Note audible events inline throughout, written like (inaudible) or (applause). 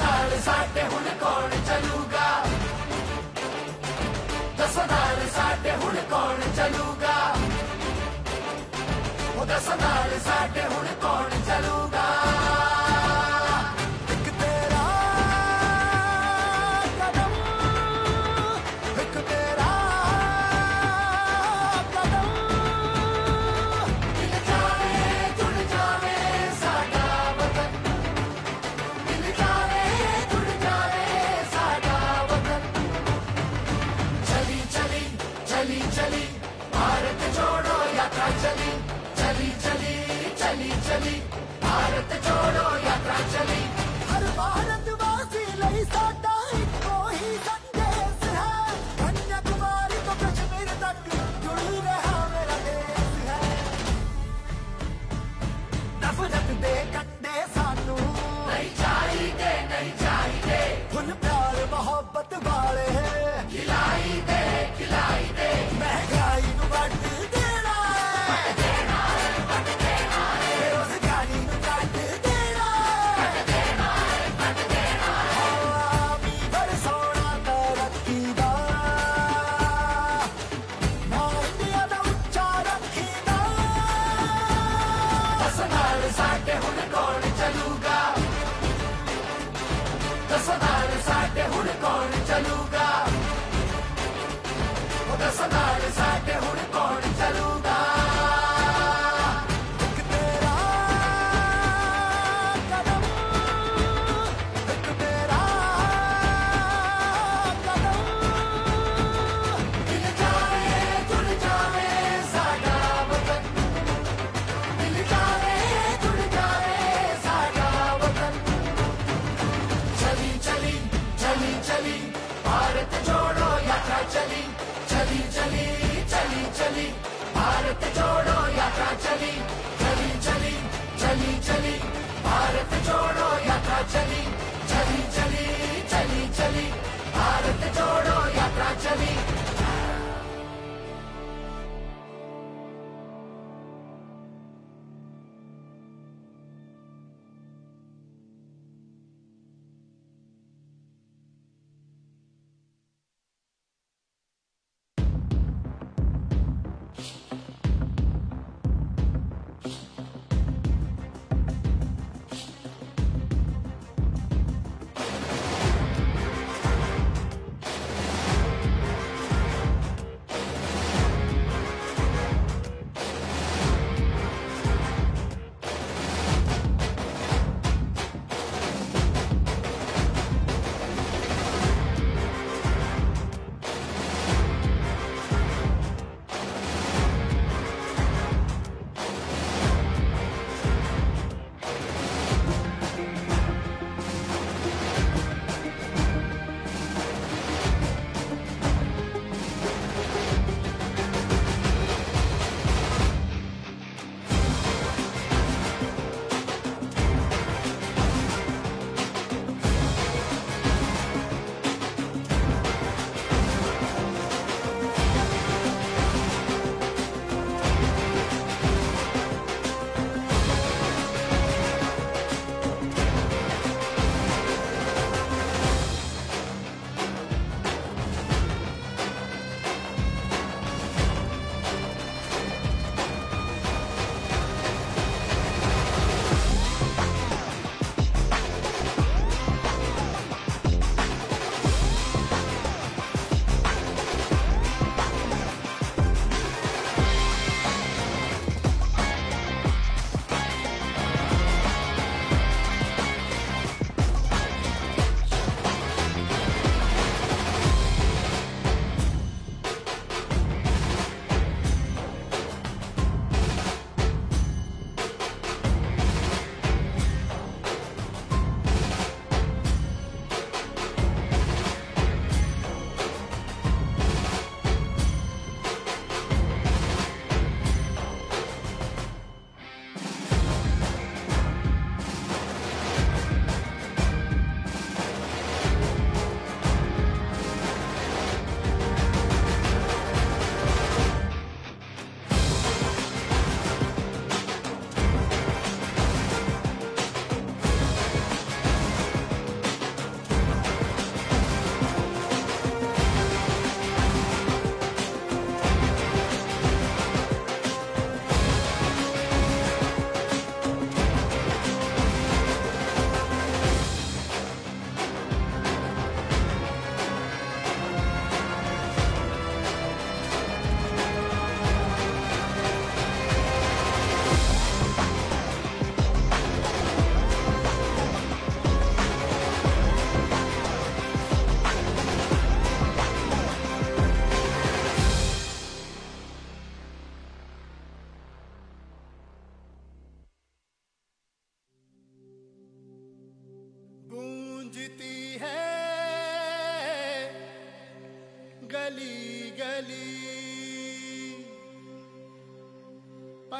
ਨਾਲ ਸਾਡੇ ਹੁਣ ਕੌਣ ਚੱਲੂਗਾ ਦਸ ਨਾਲ ਸਾਡੇ ਹੁਣ ਕੌਣ ਚੱਲੂਗਾ ਉਹ ਦਸ ਨਾਲ ਸਾਡੇ ਹੁਣ ਕੌਣ जोड़ो यात्रा चली चली चली चली चली। भारत जोड़ो यात्रा चली।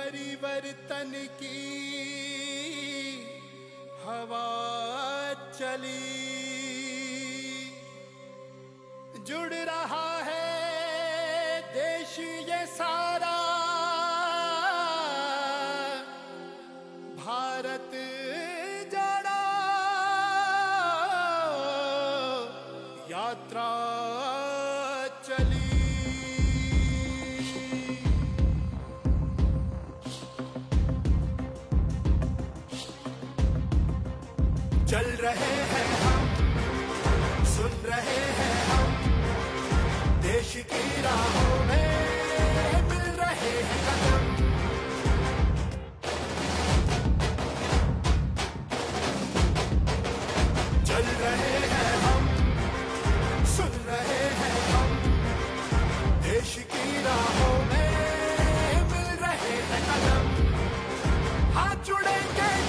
परिवर्तन की हवा चली। जुड़ रहा है देश ये सारा। भारत जड़ा। यात्रा चल रहे हैं हम, सुन रहे हैं हम। देश की राहों में मिल रहे हैं कदम। चल रहे हैं हम, सुन रहे हैं हम। देश की राहों में मिल रहे हैं कदम। हाथ जुड़ेंगे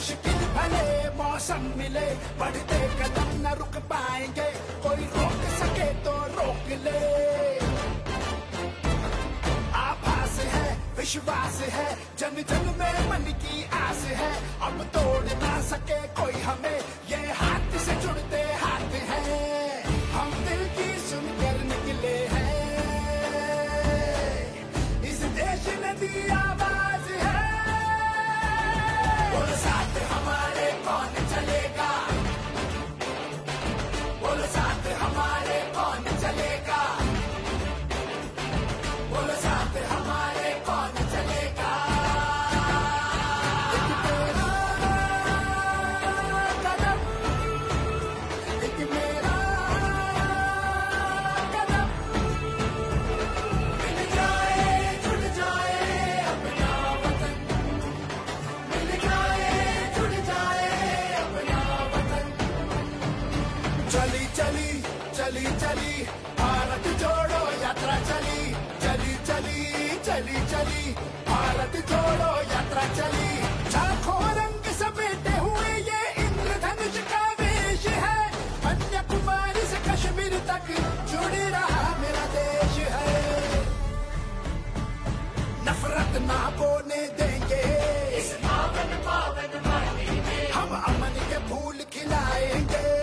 मुश्किल भले मौसम मिले, बढ़ते कदम न रुक पाएँगे। कोई रोक सके तो रोक ले। आभास है, विश्वास है, जन जन में मन की आस है। अब तोड़ ना सके कोई हमें, ये हाथ से जुड़ फूल खिलाएँगे।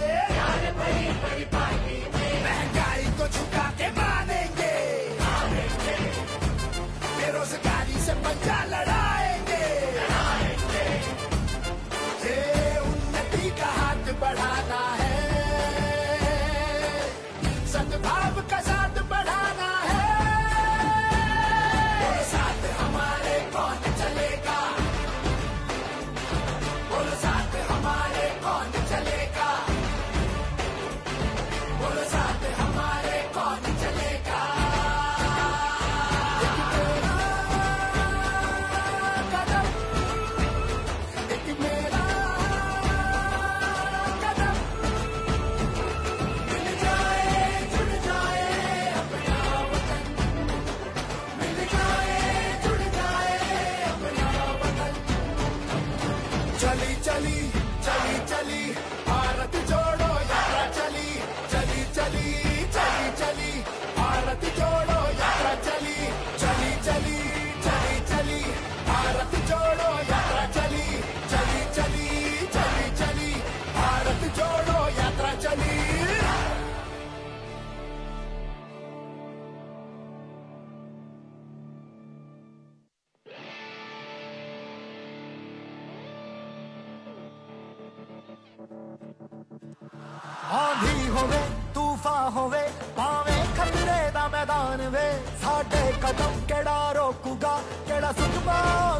ਮੈਦਾਨ ਵੇ, ਸਾਡੇ ਕਦਮ ਕਿਹੜਾ ਰੋਕੂਗਾ, ਕਿਹੜਾ ਸੁਖਮਾ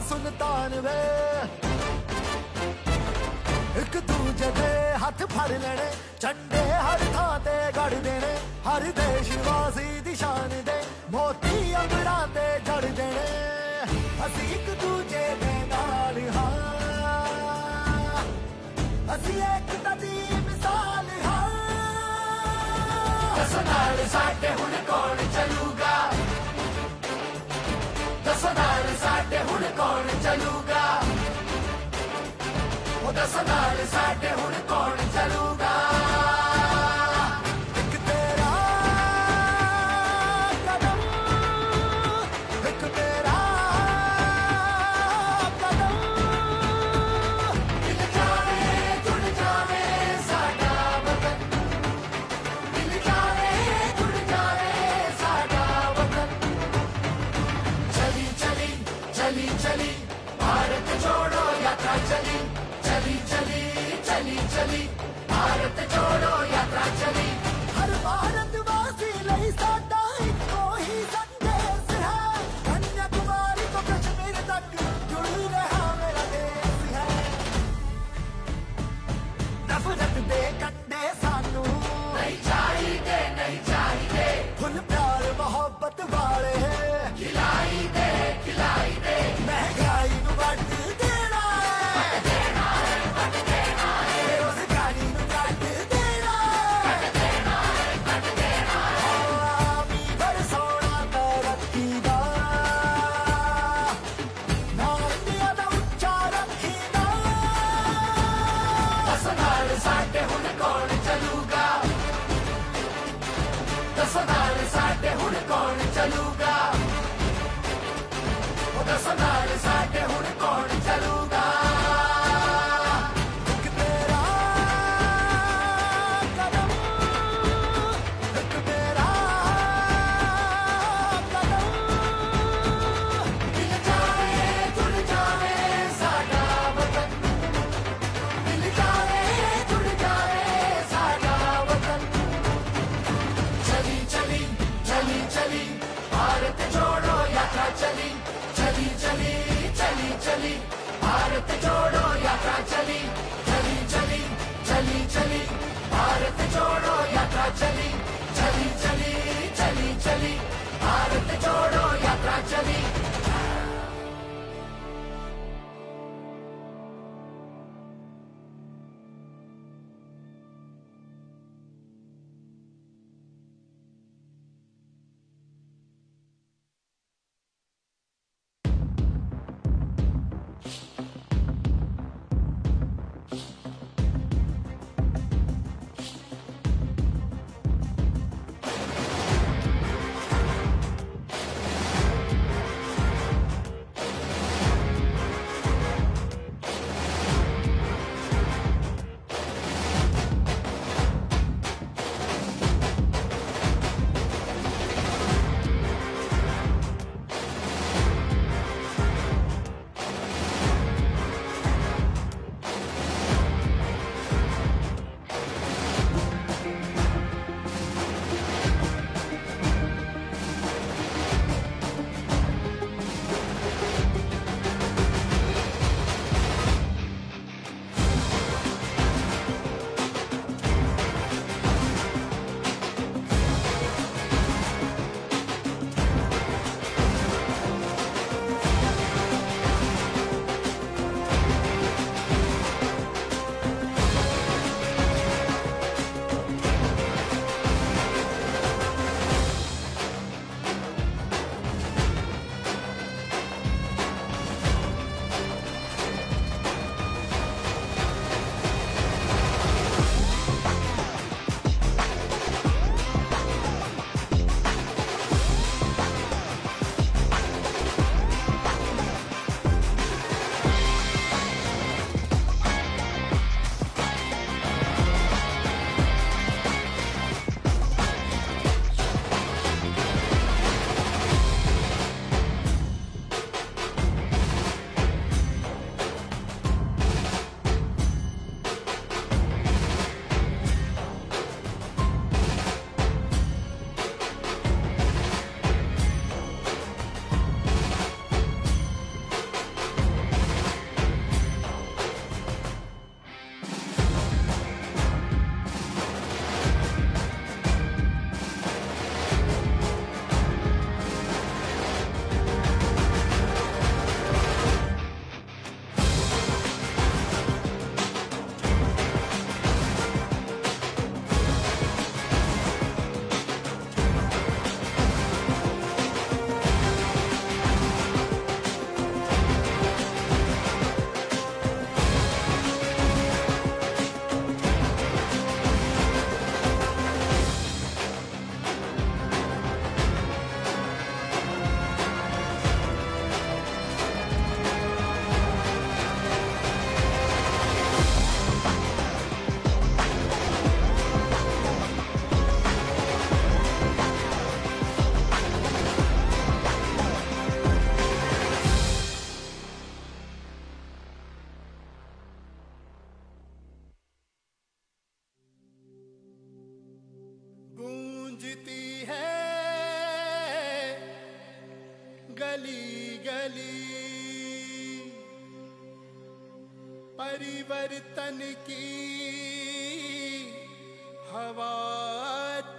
ਸੁਲਤਾਨ ਵੇ। ਇੱਕ ਦੂਜੇ ਦੇ ਹੱਥ ਫੜ ਲੈਣੇ, ਝੰਡੇ ਹਰ ਥਾਂ ਤੇ ਗੜ ਦੇਣੇ, ਹਰ ਦੇਸ਼ ਵਾਸੀ ਦੀ ਸ਼ਾਨ ਦੇ ਮੋਤੀ ਅੰਬਰਾਂ ਤੇ ਜੜ ਦੇਣੇ। ਅਸੀਂ ਇੱਕ ਦੂਜੇ ਦੇ ਨਾਲ ਹਾਂ। ਅਸੀਂ ਇੱਕ ਤਦੀ ਨਾਲ ਸਾਡੇ ਹੁਣ ਕੌਣ ਚੱਲੂਗਾ ਦੱਸੋ ਨਾਲ ਸਾਡੇ ਹੁਣ ਕੌਣ ਚੱਲੂਗਾ ਉਹ ਦੱਸੋ ਨਾਲ ਸਾਡੇ ਹੁਣ ਕੌਣ ਚੱਲੂ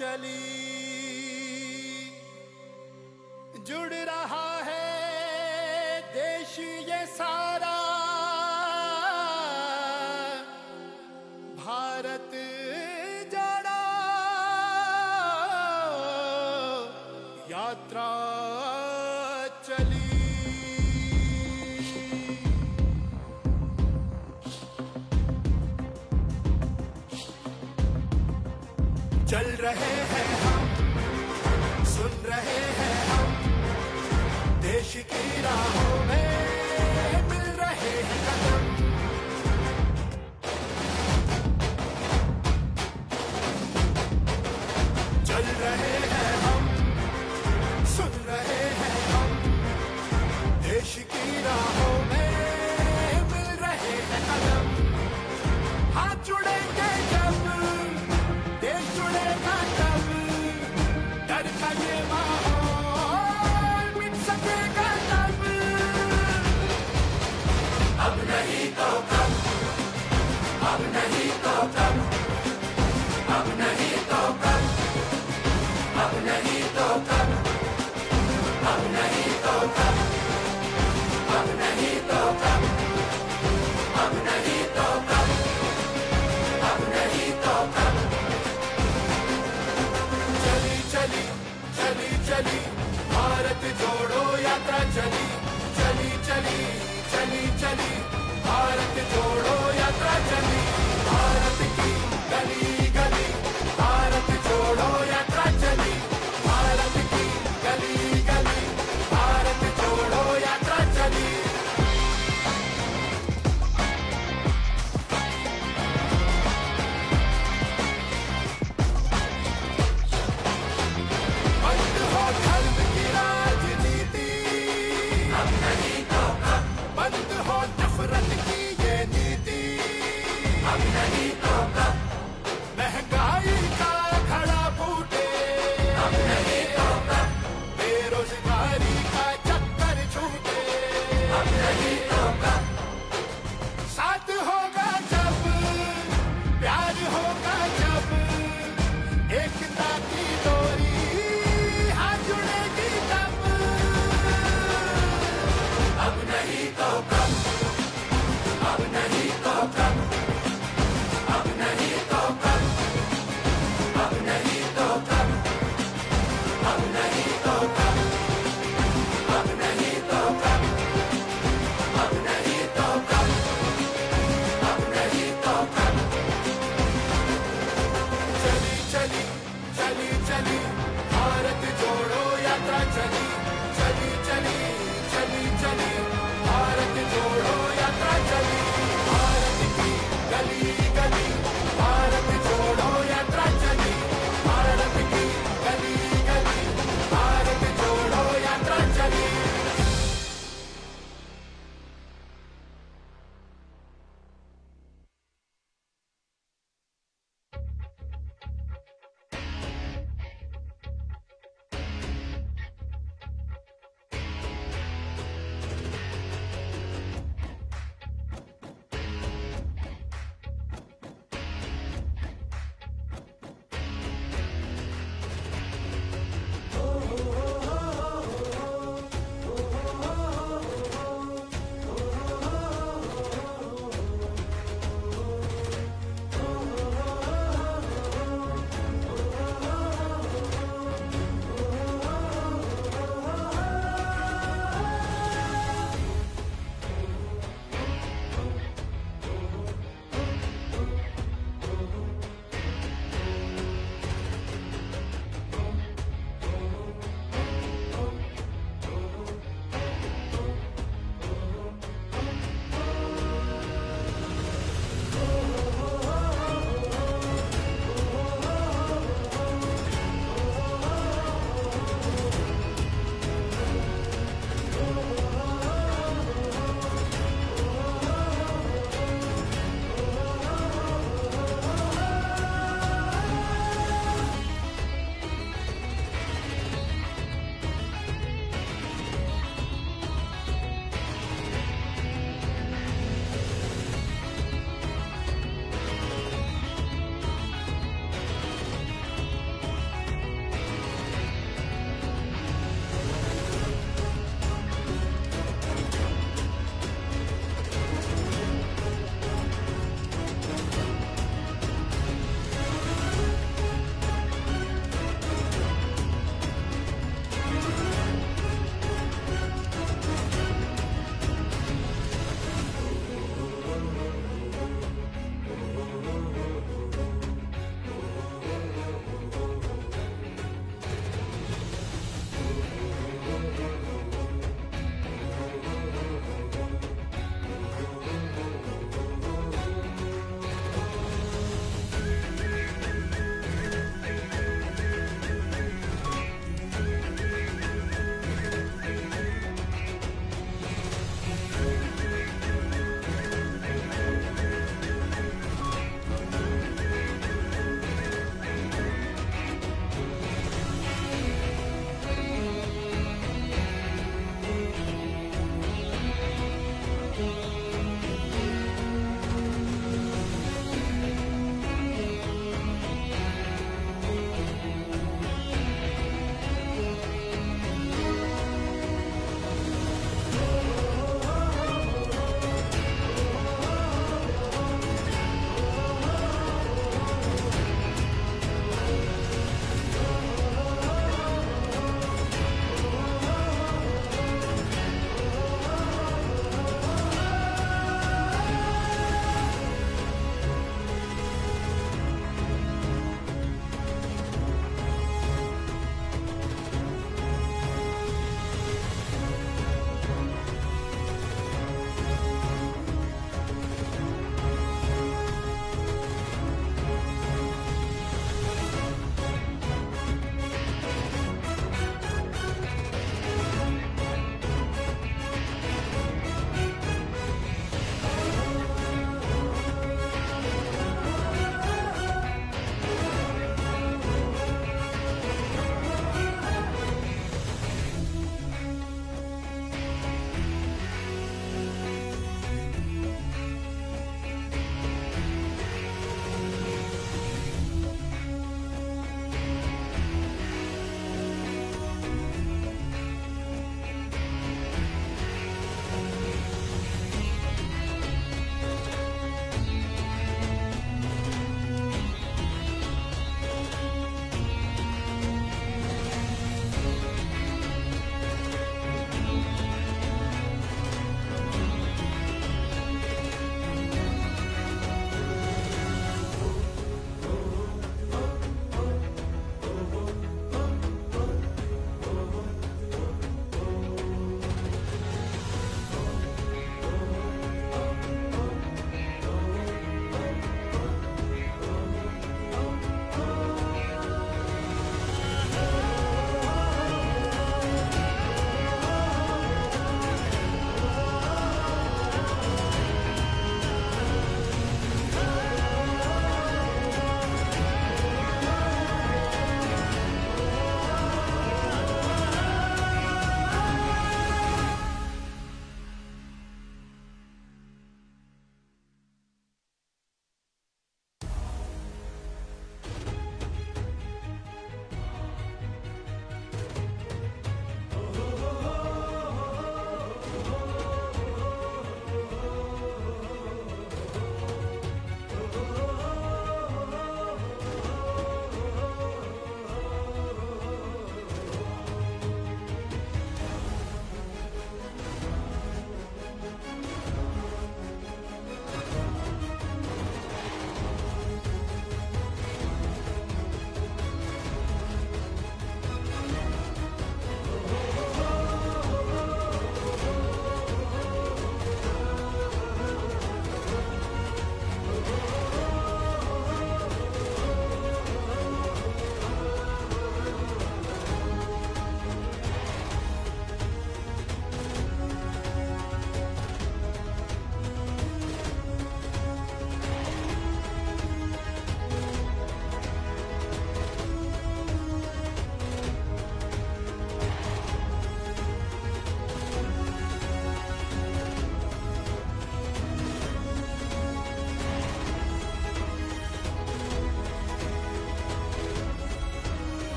चली। जुड़ रहा है देश ये सारा। भारत जड़ा। यात्रा चली। I'm ready.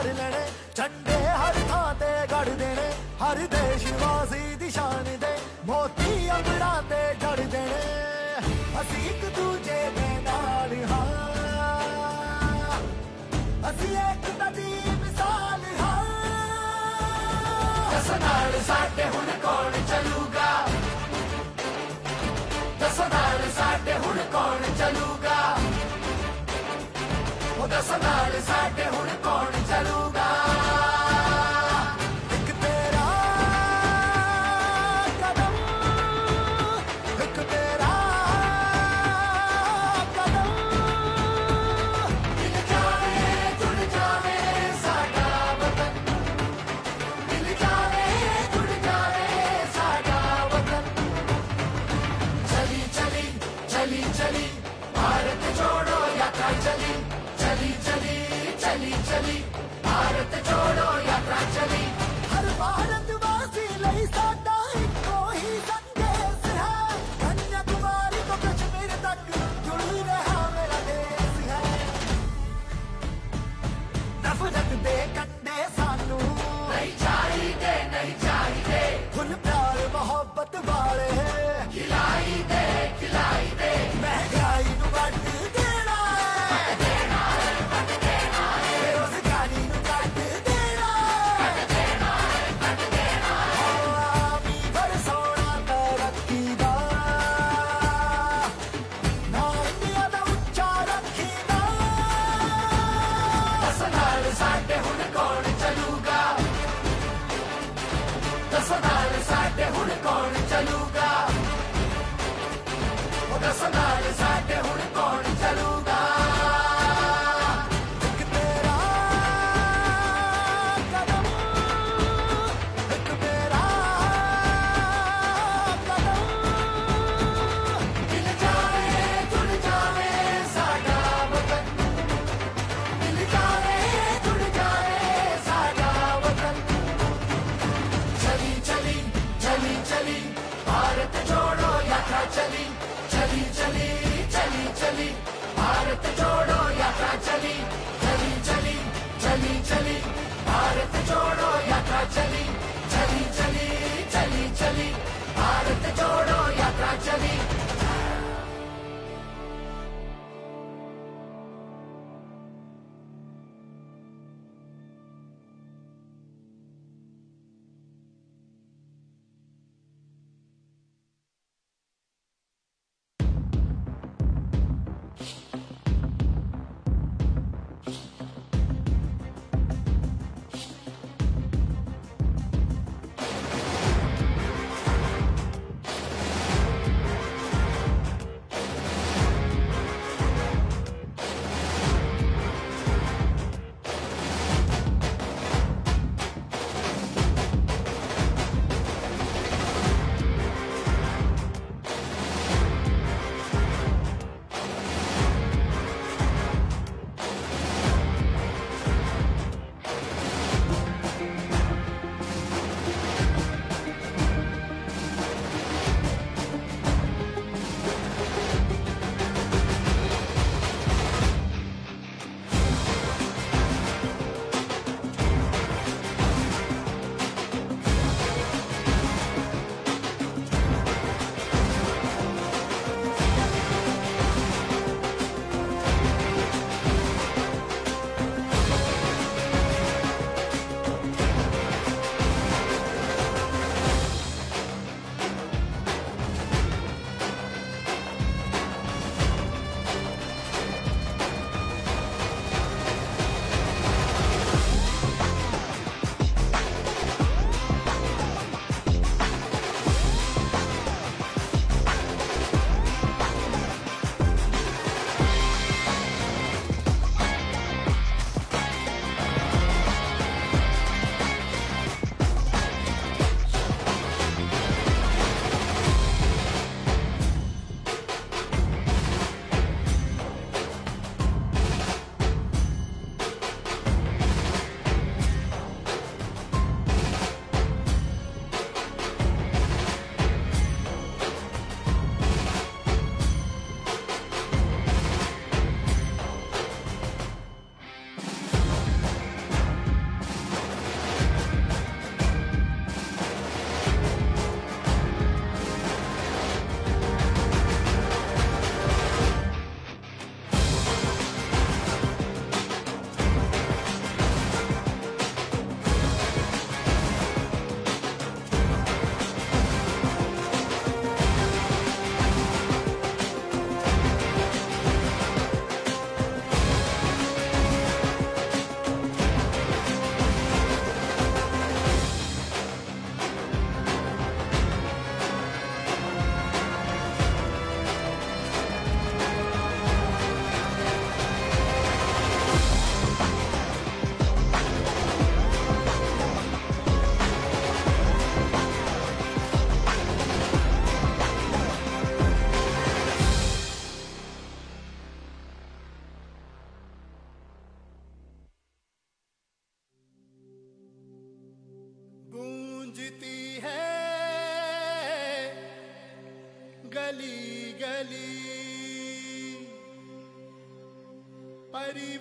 हर लेने। झंडे हर थाते गढ़ देने। हर देश दिशान दे मोती अंगड़ा ते जड़ देने। एक मिसाल हाँ। दस नाल साटे चलूगा? ਦਸ ਨਾਲ ਸਾਡੇ ਹੁਣ ਕੌਣ ਚੱਲੂਗਾ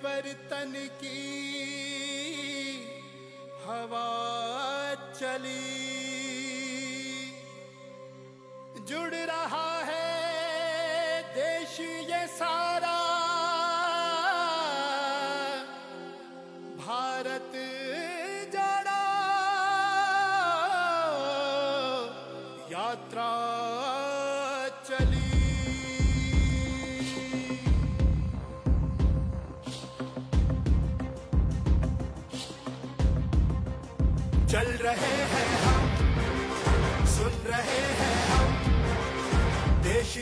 परिवर्तन की हवा चली। जुड़ रहा है देश ये सारा। भारत जड़ा यात्रा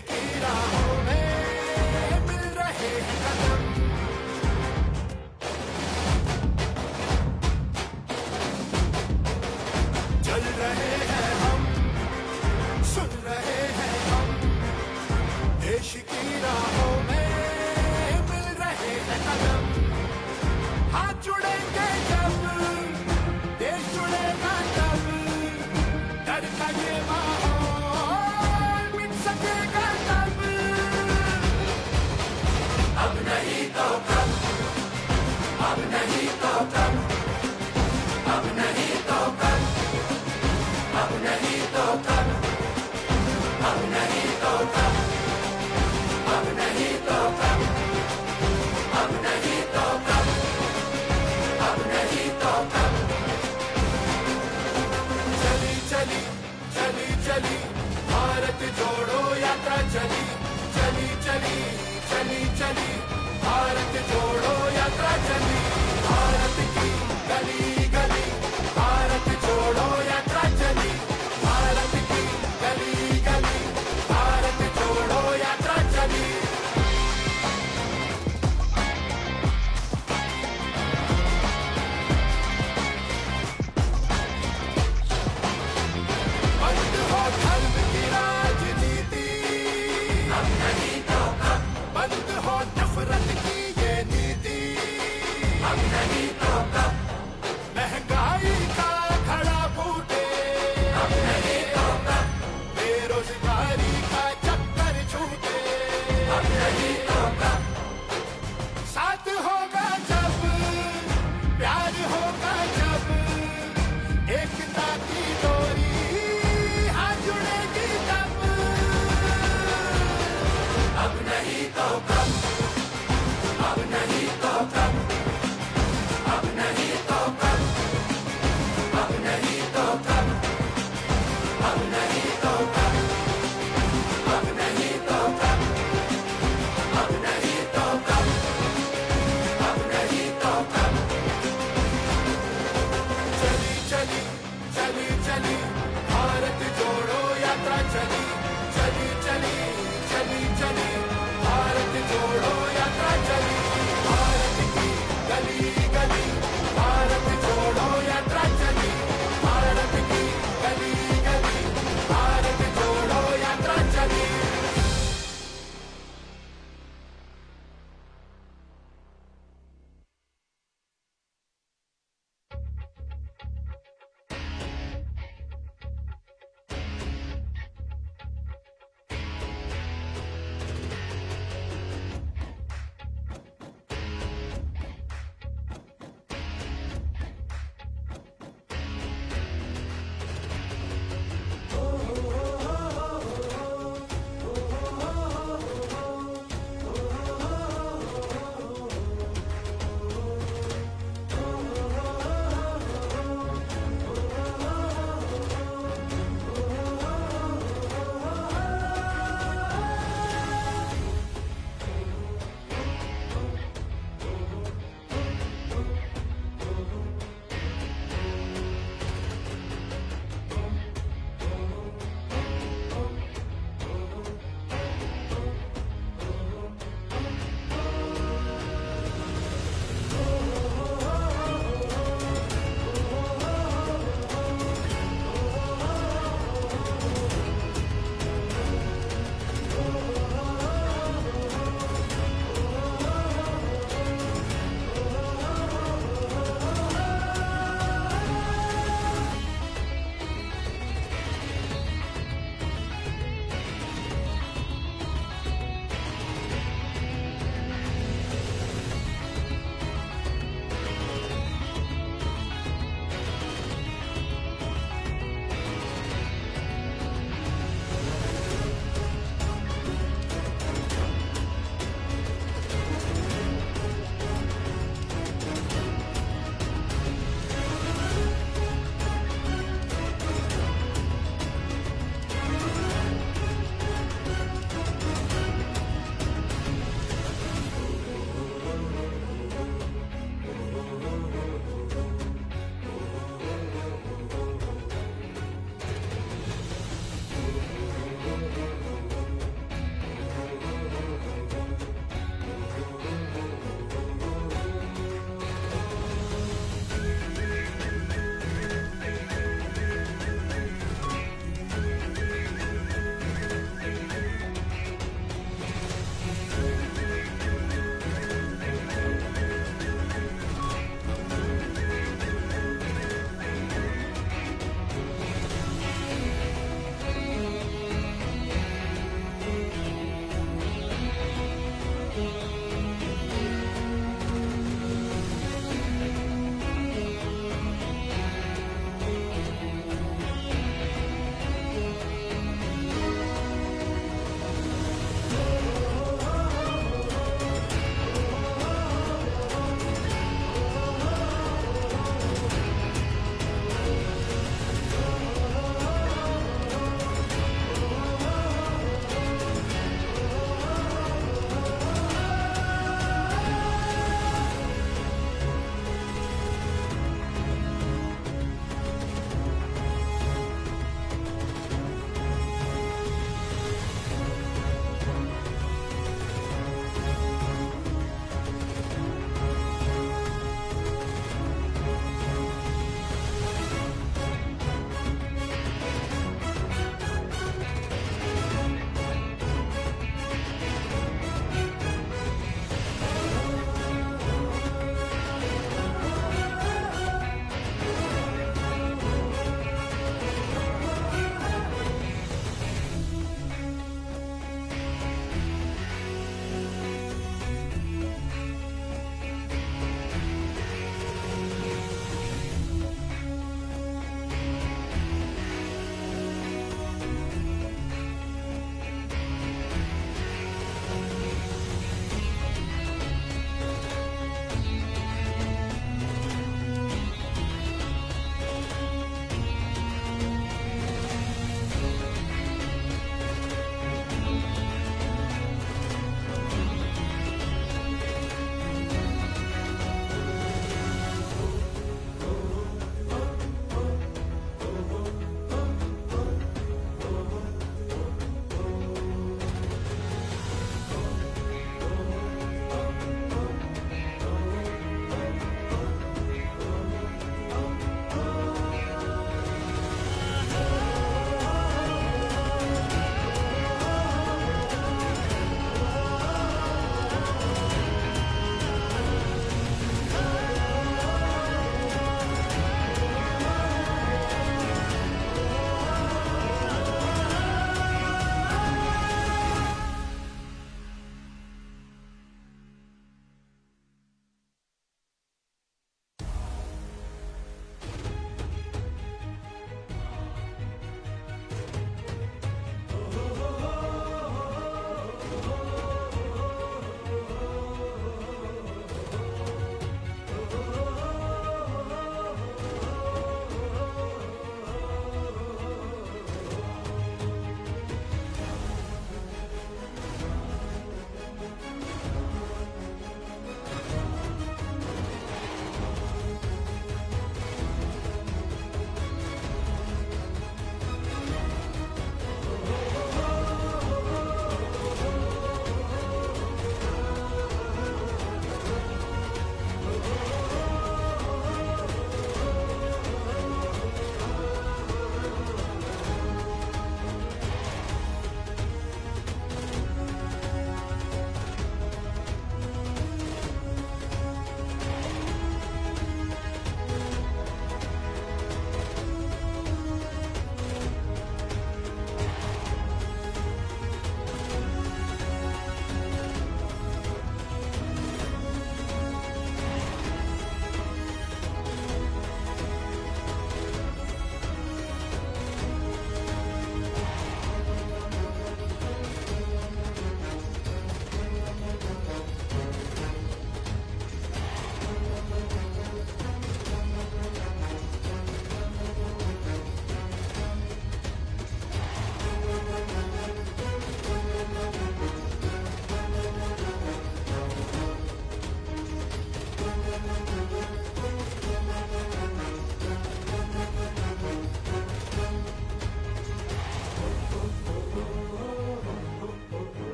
की राहों में मिल रहे कदम चल रहे हैं हम सुन रहे हैं हम देश की राहों में मिल रहे हैं कदम। हाथ जुड़ेंगे।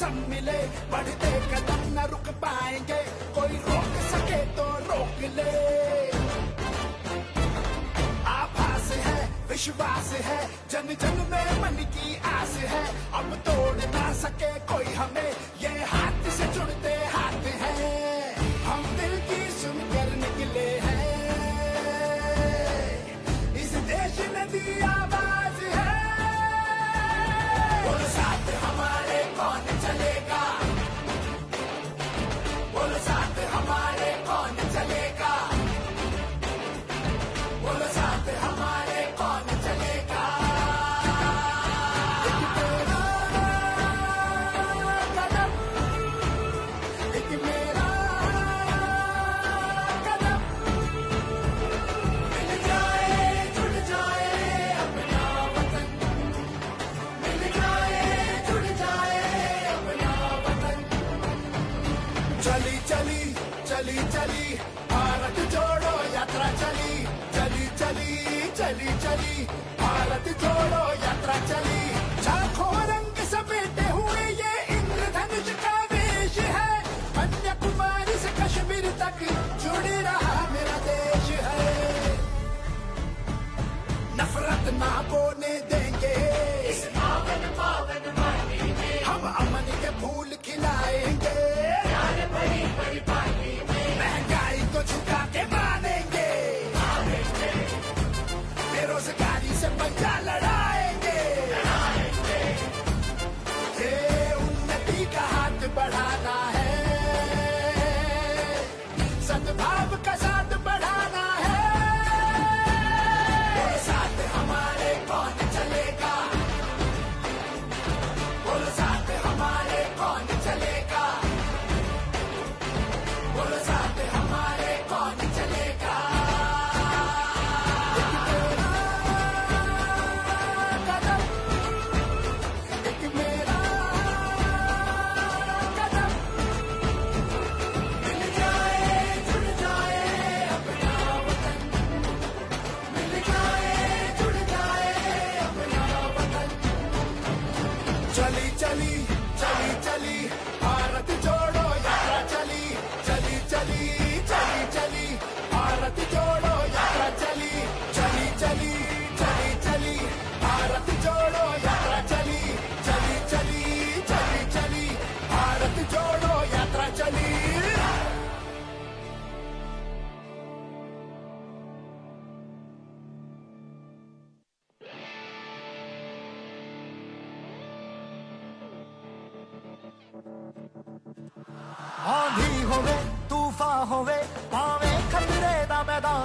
मौसम मिले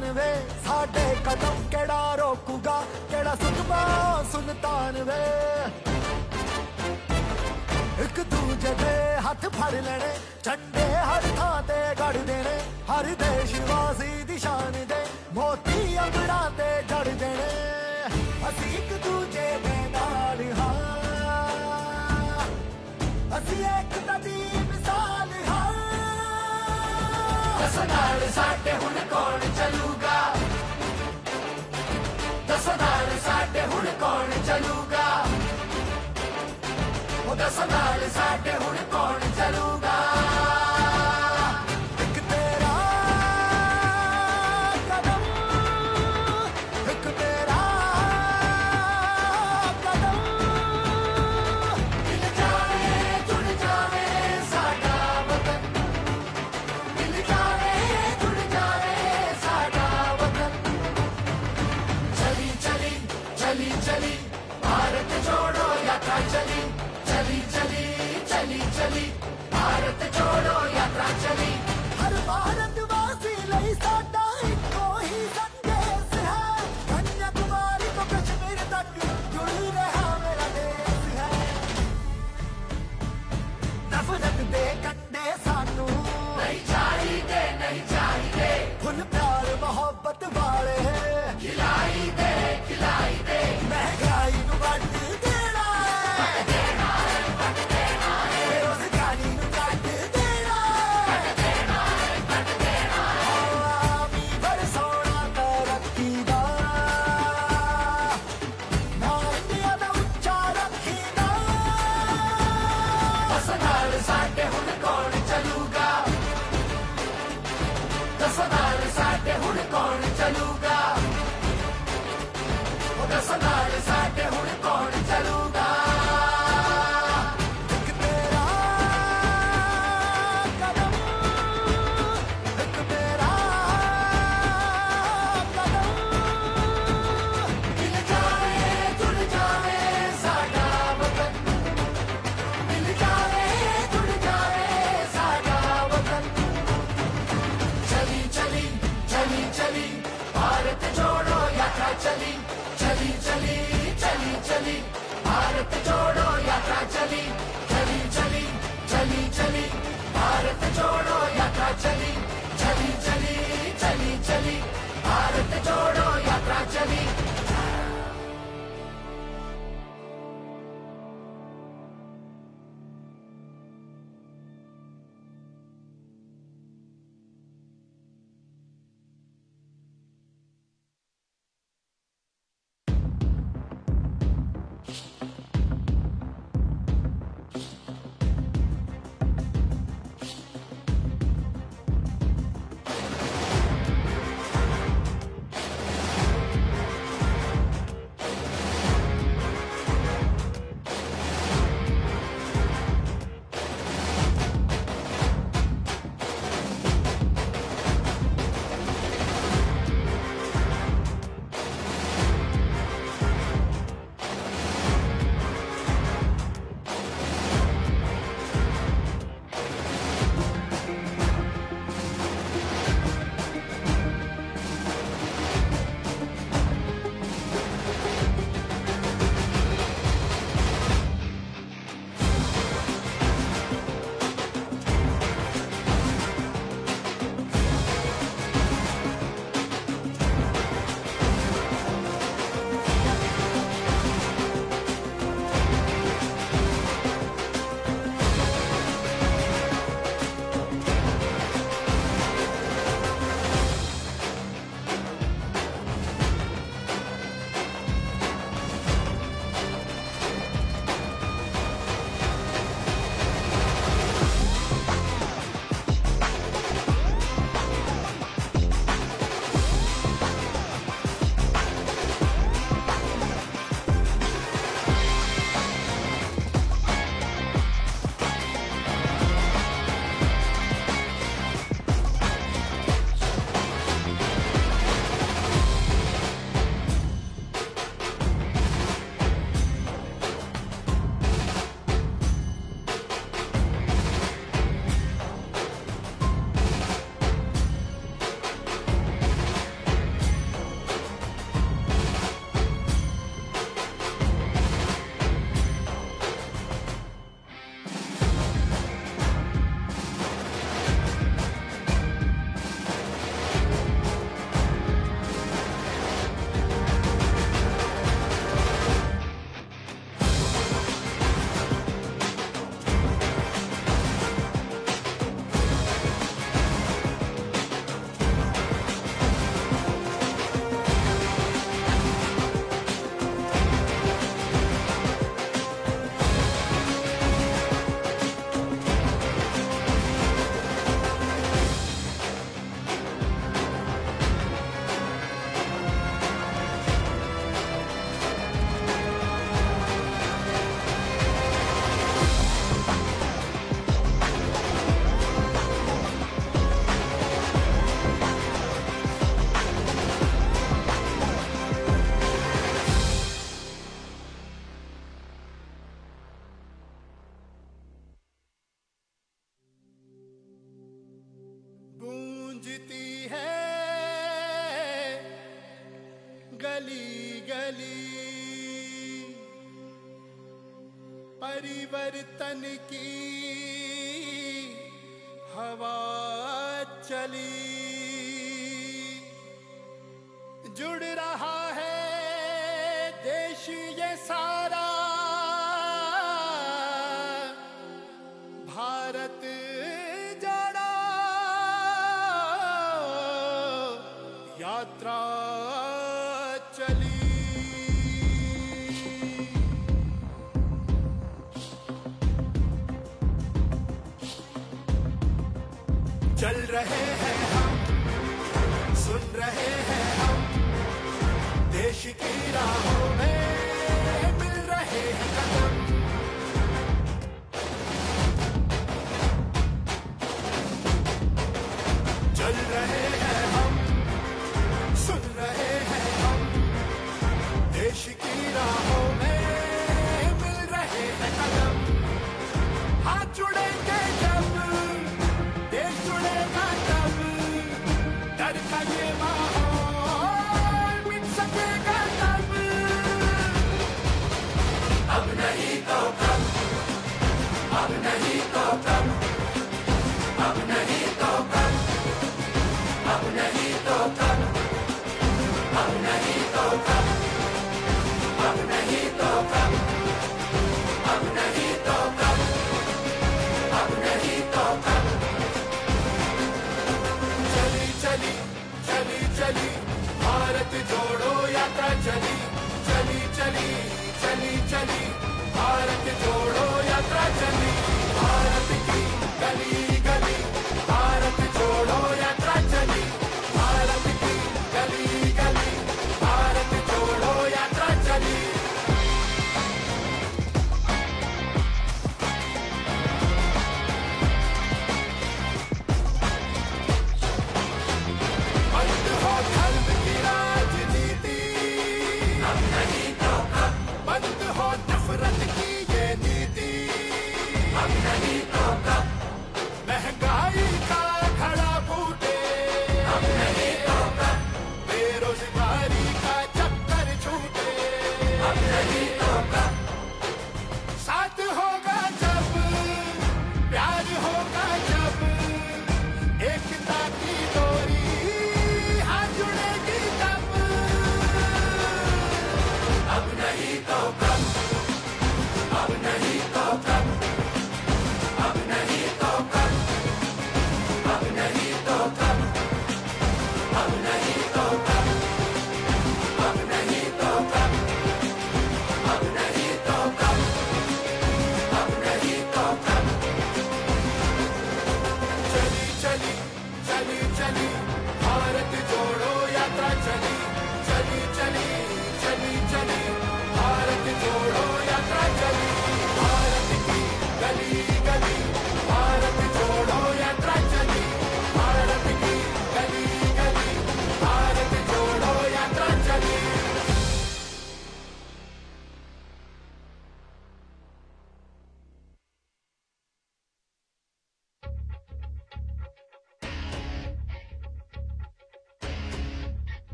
ਦਾ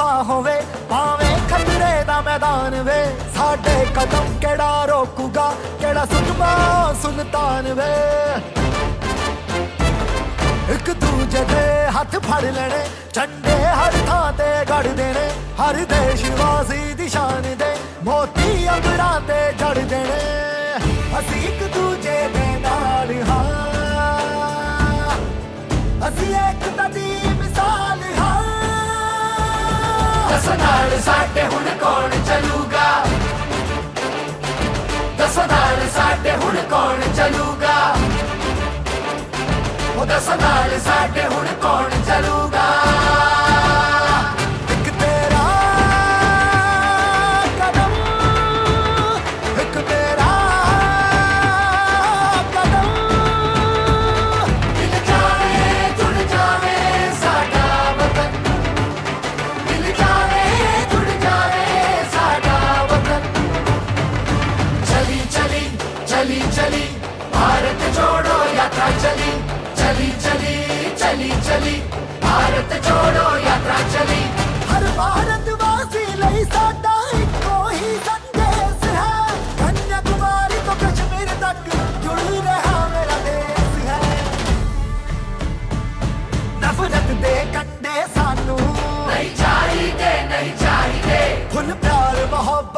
ਤੂਫਾਨ ਹੋਵੇ, ਭਾਵੇਂ ਖਤਰੇ ਦਾ ਮੈਦਾਨ ਵੇ। ਸਾਡੇ ਕਦਮ ਕਿਹੜਾ ਰੋਕੂਗਾ, ਕਿਹੜਾ ਸੁਖਮਾ ਸੁਲਤਾਨ ਵੇ। ਇੱਕ ਦੂਜੇ ਦੇ ਹੱਥ ਫੜ ਲੈਣੇ, ਝੰਡੇ ਹਰ ਥਾਂ ਤੇ ਗੜ ਦੇਣੇ। ਹਰ ਦੇਸ਼ ਵਾਸੀ ਦੀ ਸ਼ਾਨ ਦੇ ਮੋਤੀ ਅੰਬਰਾਂ ਤੇ ਜੜ ਦੇਣੇ। ਅਸੀਂ ਇੱਕ ਦੂਜੇ ਦੇ ਨਾਲ ਹਾਂ। ਅਸੀਂ ਇੱਕ ਦੀ ਦਸ ਨਾਲ ਸਾਡੇ ਹੁਣ ਕੌਣ ਚੱਲੂਗਾ ਦਸ ਨਾਲ ਸਾਡੇ ਹੁਣ ਕੌਣ ਚੱਲੂਗਾ ਉਹ ਦਸ ਨਾਲ ਸਾਡੇ ਹੁਣ ਕੌਣ ਚੱਲੂਗਾ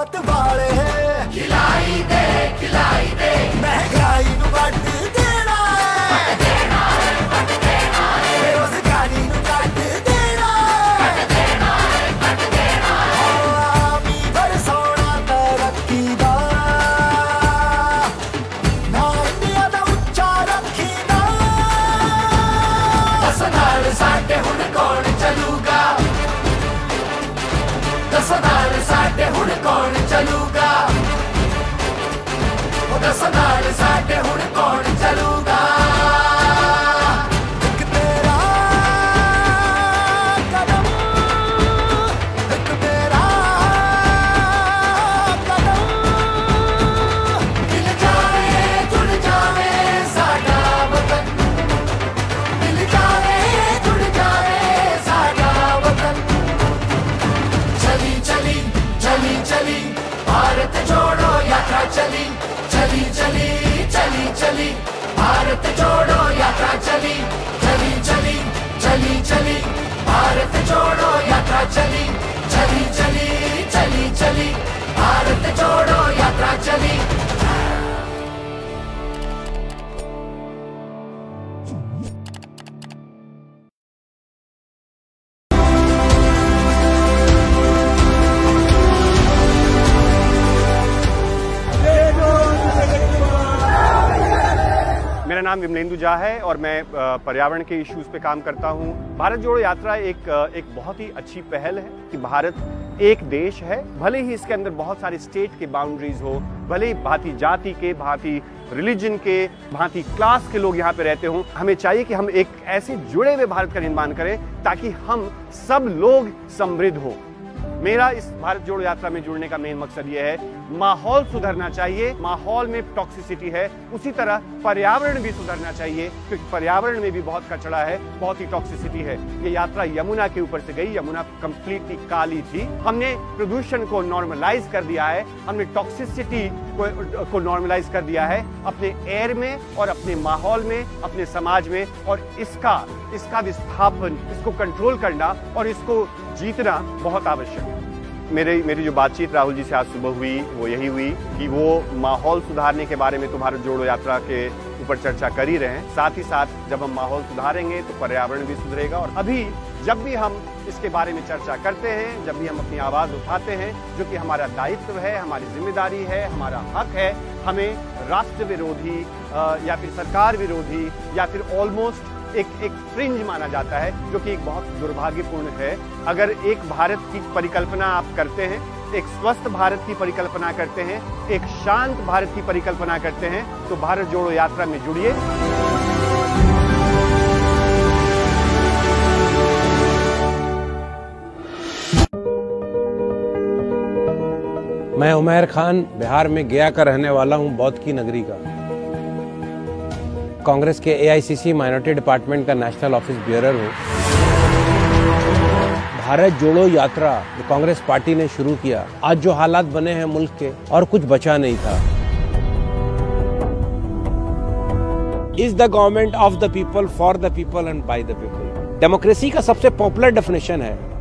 मोहब्बत वाले खिलाई दे खिलाई दे। मैं ਉਹ ਦਸ ਨਾਲ ਸਾਡੇ ਹੁਣ नाम विमलेंदु झा है और मैं पर्यावरण के इश्यूज़ पे काम करता हूँ। भारत जोड़ो यात्रा एक एक बहुत ही अच्छी पहल है कि भारत एक देश है। भले ही इसके अंदर बहुत सारे स्टेट के बाउंड्रीज हो, भले ही भांति जाति के, भांति रिलीजन के, भांति क्लास के लोग यहाँ पे रहते हों, हमें चाहिए कि हम एक ऐसे जुड़े हुए भारत का निर्माण करें ताकि हम सब लोग समृद्ध हो। मेरा इस भारत जोड़ो यात्रा में जुड़ने का मेन मकसद ये है माहौल सुधरना चाहिए। माहौल में टॉक्सिसिटी है। उसी तरह पर्यावरण भी सुधरना चाहिए क्योंकि पर्यावरण में भी बहुत कचरा है बहुत ही टॉक्सिसिटी है। ये यात्रा यमुना के ऊपर से गई। यमुना कंप्लीटली काली थी। हमने प्रदूषण को नॉर्मलाइज कर दिया है। हमने टॉक्सिसिटी को, को नॉर्मलाइज कर दिया है अपने एयर में और अपने माहौल में अपने समाज में। और इसका इसका विस्थापन इसको कंट्रोल करना और इसको जीतना बहुत आवश्यक है। मेरे, मेरी जो बातचीत राहुल जी से आज सुबह हुई, वो यही हुई कि वो माहौल सुधारने के बारे में तो भारत जोड़ो यात्रा के ऊपर चर्चा कर ही रहे हैं। साथ ही साथ जब हम माहौल सुधारेंगे तो पर्यावरण भी सुधरेगा और अभी जब भी हम इसके बारे में चर्चा करते हैं, जब भी हम अपनी आवाज़ उठाते हैं, जो कि हमारा दायित्व है, हमारी ज़िम्मेदारी है, हमारा हक है, हमें राष्ट्र विरोधी या फिर सरकार विरोधी, या फिर ऑलमोस्ट एक एक फ्रिंज माना जाता है, जो कि एक बहुत दुर्भाग्यपूर्ण है। अगर एक भारत की परिकल्पना आप करते हैं, एक स्वस्थ भारत की परिकल्पना करते हैं, एक शांत भारत की परिकल्पना करते हैं तो भारत जोड़ो यात्रा में जुड़िए। मैं उमेर खान, बिहार में गया का रहने वाला हूँ बौद्ध की नगरी का। कांग्रेस के एआईसीसी माइनॉरिटी डिपार्टमेंट का नेशनल ऑफ़िस ब्यूरर हूँ। भारत जोड़ो यात्रा जो कांग्रेस पार्टी ने शुरू किया, आज जो हालात बने हैं मुल्क के, और कुछ बचा नहीं था। Is the government of the people for the people and by the people democracy का सबसे पॉपुलर डेफिनेशन है।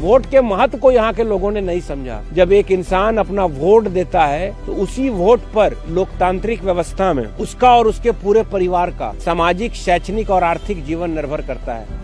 वोट के महत्व को यहाँ के लोगों ने नहीं समझा। जब एक इंसान अपना वोट देता है तो उसी वोट पर लोकतांत्रिक व्यवस्था में उसका और उसके पूरे परिवार का सामाजिक, शैक्षणिक और आर्थिक जीवन निर्भर करता है।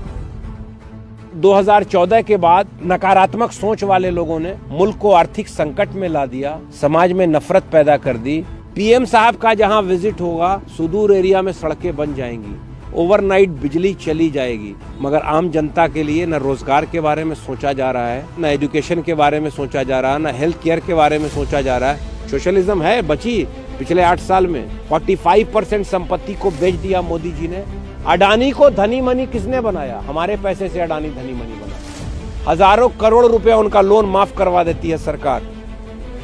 2014 के बाद नकारात्मक सोच वाले लोगों ने मुल्क को आर्थिक संकट में ला दिया, समाज में नफरत पैदा कर दी। पीएम साहब का जहाँ विज़िट होगा, सुदूर एरिया में सड़कें बन जाएँगी। ओवरनाइट बिजली चली जाएगी। मगर आम जनता के लिए न रोज़गार के बारे में सोचा जा रहा है, न एजुकेशन के बारे में सोचा जा रहा है न हेल्थ केयर के बारे में सोचा जा रहा है। सोशलिज्म है, बची। पिछले आठ साल में 45 परसेंट संपत्ति को बेच दिया मोदी जी ने। अडानी को धनी मनी किसने बनाया? हमारे पैसे से अडानी धनी मनी बना। हज़ारों करोड़ रुपए उनका लोन माफ़ करवा देती है सरकार।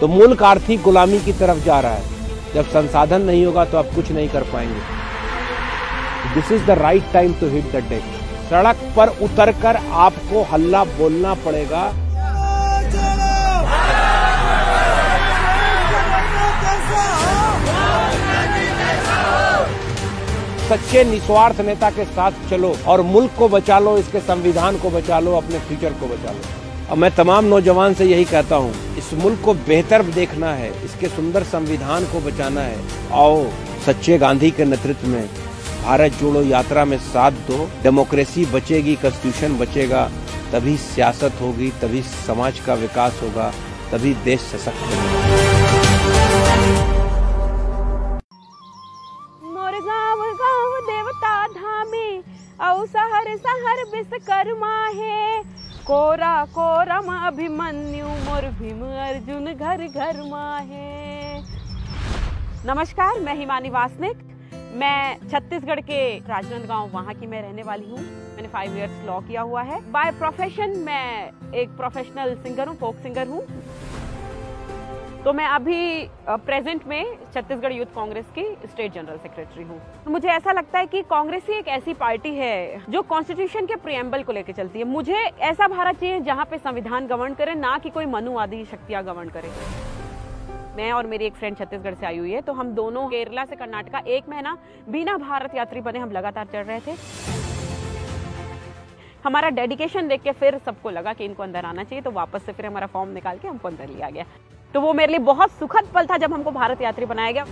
तो मुल्क आर्थिक गुलामी की तरफ़ जा रहा है। जब संसाधन नहीं होगा तो आप कुछ नहीं कर पाएँगे। This is the right time to hit the deck सड़क पर उतरकर आपको हल्ला बोलना पड़ेगा। सच्चे निस्वार्थ नेता के साथ चलो और मुल्क को बचा लो इसके संविधान को बचा लो अपने फ्यूचर को बचा लो और मैं तमाम नौजवान से यही कहता हूँ, इस मुल्क को बेहतर देखना है, इसके सुंदर संविधान को बचाना है। आओ, सच्चे गांधी के नेतृत्व में भारत जोड़ो यात्रा में साथ दो। डेमोक्रेसी बचेगी कॉन्स्टिट्यूशन बचेगा, तभी सियासत होगी, तभी समाज का विकास होगा, तभी देश सशक्त होगा। मोर गाव गाव देवता विश्वकर्मा है कोरा कोरम अभिमन्यु, मोर भीम अर्जुन घर घर है नमस्कार, मैं हिमानी वासनिक। मैं छत्तीसगढ़ के राजनांदगांव, वहाँ की मैं रहने वाली हूँ। मैंने फाइव इयर्स लॉ किया हुआ है। बाय प्रोफेशन मैं एक प्रोफेशनल सिंगर हूँ फोक सिंगर हूँ। तो मैं अभी प्रेजेंट में छत्तीसगढ़ यूथ कांग्रेस की स्टेट जनरल सेक्रेटरी हूँ। तो मुझे ऐसा लगता है कि कांग्रेस ही एक ऐसी पार्टी है जो कॉन्स्टिट्यूशन के प्रियम्बल को लेकर चलती है। मुझे ऐसा भारत चाहिए जहाँ पे संविधान गवर्न करे, ना कि कोई मनुवादी शक्तियाँ गवर्न करे। मैं और मेरी एक फ्रेंड छत्तीसगढ़ से आई हुई है तो हम दोनों केरला से कर्नाटका एक महीना बिना भारत यात्री बने हम लगातार चढ़ रहे थे। हमारा डेडिकेशन देख के फिर सबको लगा कि इनको अंदर आना चाहिए तो वापस से फिर हमारा फॉर्म निकाल के हमको अंदर लिया गया। तो वो मेरे लिए बहुत सुखद पल था जब हमको भारत यात्री बनाया गया।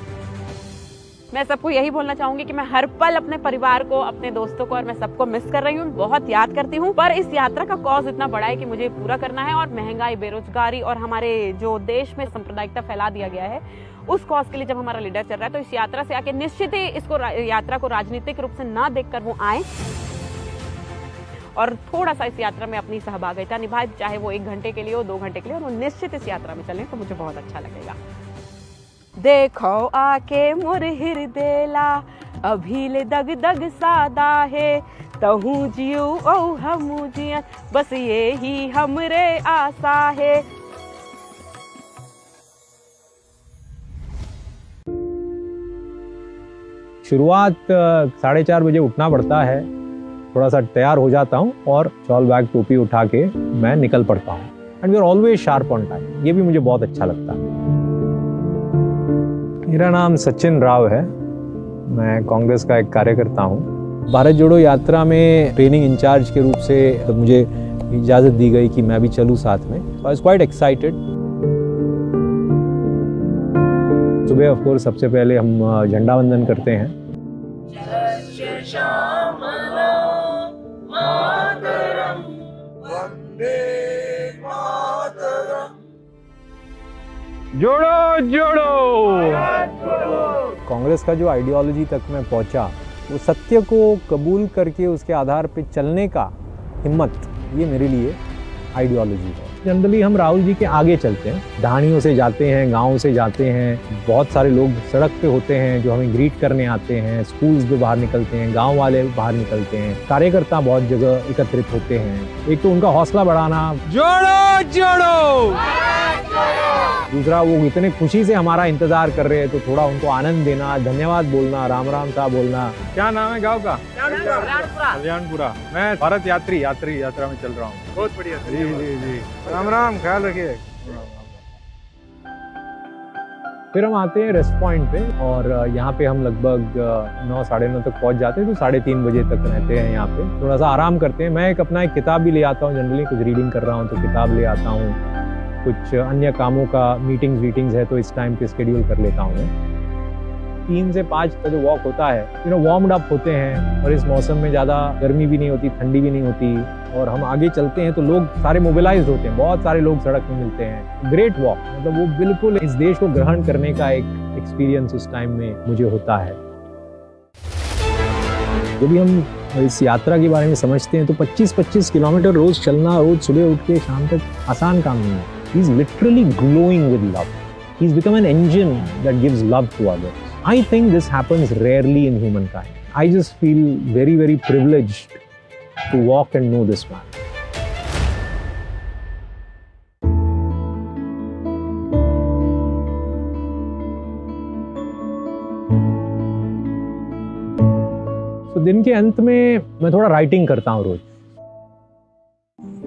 मैं सबको यही बोलना चाहूँगी कि मैं हर पल अपने परिवार को, अपने दोस्तों को और मैं सबको मिस कर रही हूँ। बहुत याद करती हूँ, पर इस यात्रा का कॉज इतना बड़ा है कि मुझे पूरा करना है और महँगाई, बेरोजगारी और हमारे जो देश में सांप्रदायिकता फैला दिया गया है, उस कॉज के लिए जब हमारा लीडर चल रहा है तो इस यात्रा से आके निश्चित ही इसको यात्रा को राजनीतिक रूप से ना देखकर वो आए और थोड़ा सा इस यात्रा में अपनी सहभागिता निभाए, चाहे वो एक घंटे के लिए हो, दो घंटे के लिए और वो निश्चित इस यात्रा में चले तो मुझे बहुत अच्छा लगेगा। देखो आके मोर हृदयला अभील दग दग सादा है। तहू जियो ओ हमू जिया, बस ये ही हमरे आशा है। शुरुआत साढ़े चार बजे उठना पड़ता है। थोड़ा सा तैयार हो जाता हूँ और चॉल बैग टोपी उठा के मैं निकल पड़ता हूँ। And we are always sharp on time ये भी मुझे बहुत अच्छा लगता है। मेरा नाम सचिन राव है। मैं कांग्रेस का एक कार्यकर्ता हूँ। भारत जोड़ो यात्रा में ट्रेनिंग इंचार्ज के रूप से तो मुझे इजाज़त दी गई कि मैं भी चलूँ साथ में। आई क्वाइट एक्साइटेड सुबह ऑफ़ कोर्स सबसे पहले हम झंडा वंदन करते हैं। जोड़ो जोड़ो। कांग्रेस का जो आइडियोलॉजी तक मैं पहुँचा, वो सत्य को कबूल करके उसके आधार पर चलने का हिम्मत, ये मेरे लिए आइडियोलॉजी है। जनरली हम राहुल जी के आगे चलते हैं। ढाणियों से जाते हैं गाँव से जाते हैं। बहुत सारे लोग सड़क पे होते हैं जो हमें ग्रीट करने आते हैं। स्कूल्स पे बाहर निकलते हैं गाँव वाले बाहर निकलते हैं। कार्यकर्ता बहुत जगह एकत्रित होते हैं। एक तो उनका हौसला बढ़ाना। जोड़ो जोड़ो! दूसरा वो इतने खुशी से हमारा इंतज़ार कर रहे हैं तो थोड़ा उनको आनंद देना धन्यवाद बोलना राम राम सा बोलना। क्या नाम है गाँव का? कल्याणपुरा। मैं भारत यात्री यात्री यात्रा में चल रहा हूँ। बहुत बढ़िया। जी जी जी। राम राम, ख्याल रखिए। फिर हम आते हैं रेस्ट पॉइंट पे और यहाँ पे हम लगभग नौ, साढ़े नौ तक पहुँच जाते हैं तो साढ़े तीन बजे तक रहते हैं यहाँ पे। थोड़ा सा आराम करते हैं। मैं एक अपना एक किताब भी ले आता हूँ जनरली कुछ रीडिंग कर रहा हूँ तो किताब ले आता हूँ। कुछ अन्य कामों का मीटिंग्स वीटिंग्स है तो इस टाइम पे स्केड्यूल कर लेता हूँ मैं। तीन से पाँच का जो वॉक होता है यू नो वार्म्ड अप होते हैं और इस मौसम में ज़्यादा गर्मी भी नहीं होती, ठंडी भी नहीं होती और हम आगे चलते हैं तो लोग सारे मोबिलाइज होते हैं, बहुत सारे लोग सड़क में मिलते हैं। ग्रेट वॉक मतलब वो बिल्कुल इस देश को ग्रहण करने का एक एक्सपीरियंस उस टाइम में मुझे होता है। जब भी हम इस यात्रा के बारे में समझते हैं तो 25-25 किलोमीटर रोज चलना, रोज सुबह उठ के शाम तक आसान काम नहीं है। He is literally glowing with love he is become an engine that gives love to others I think this happens rarely in humankind. I just feel very, very privileged to walk and know this man. तो दिन के अंत में मैं थोड़ा writing करता हूँ रोज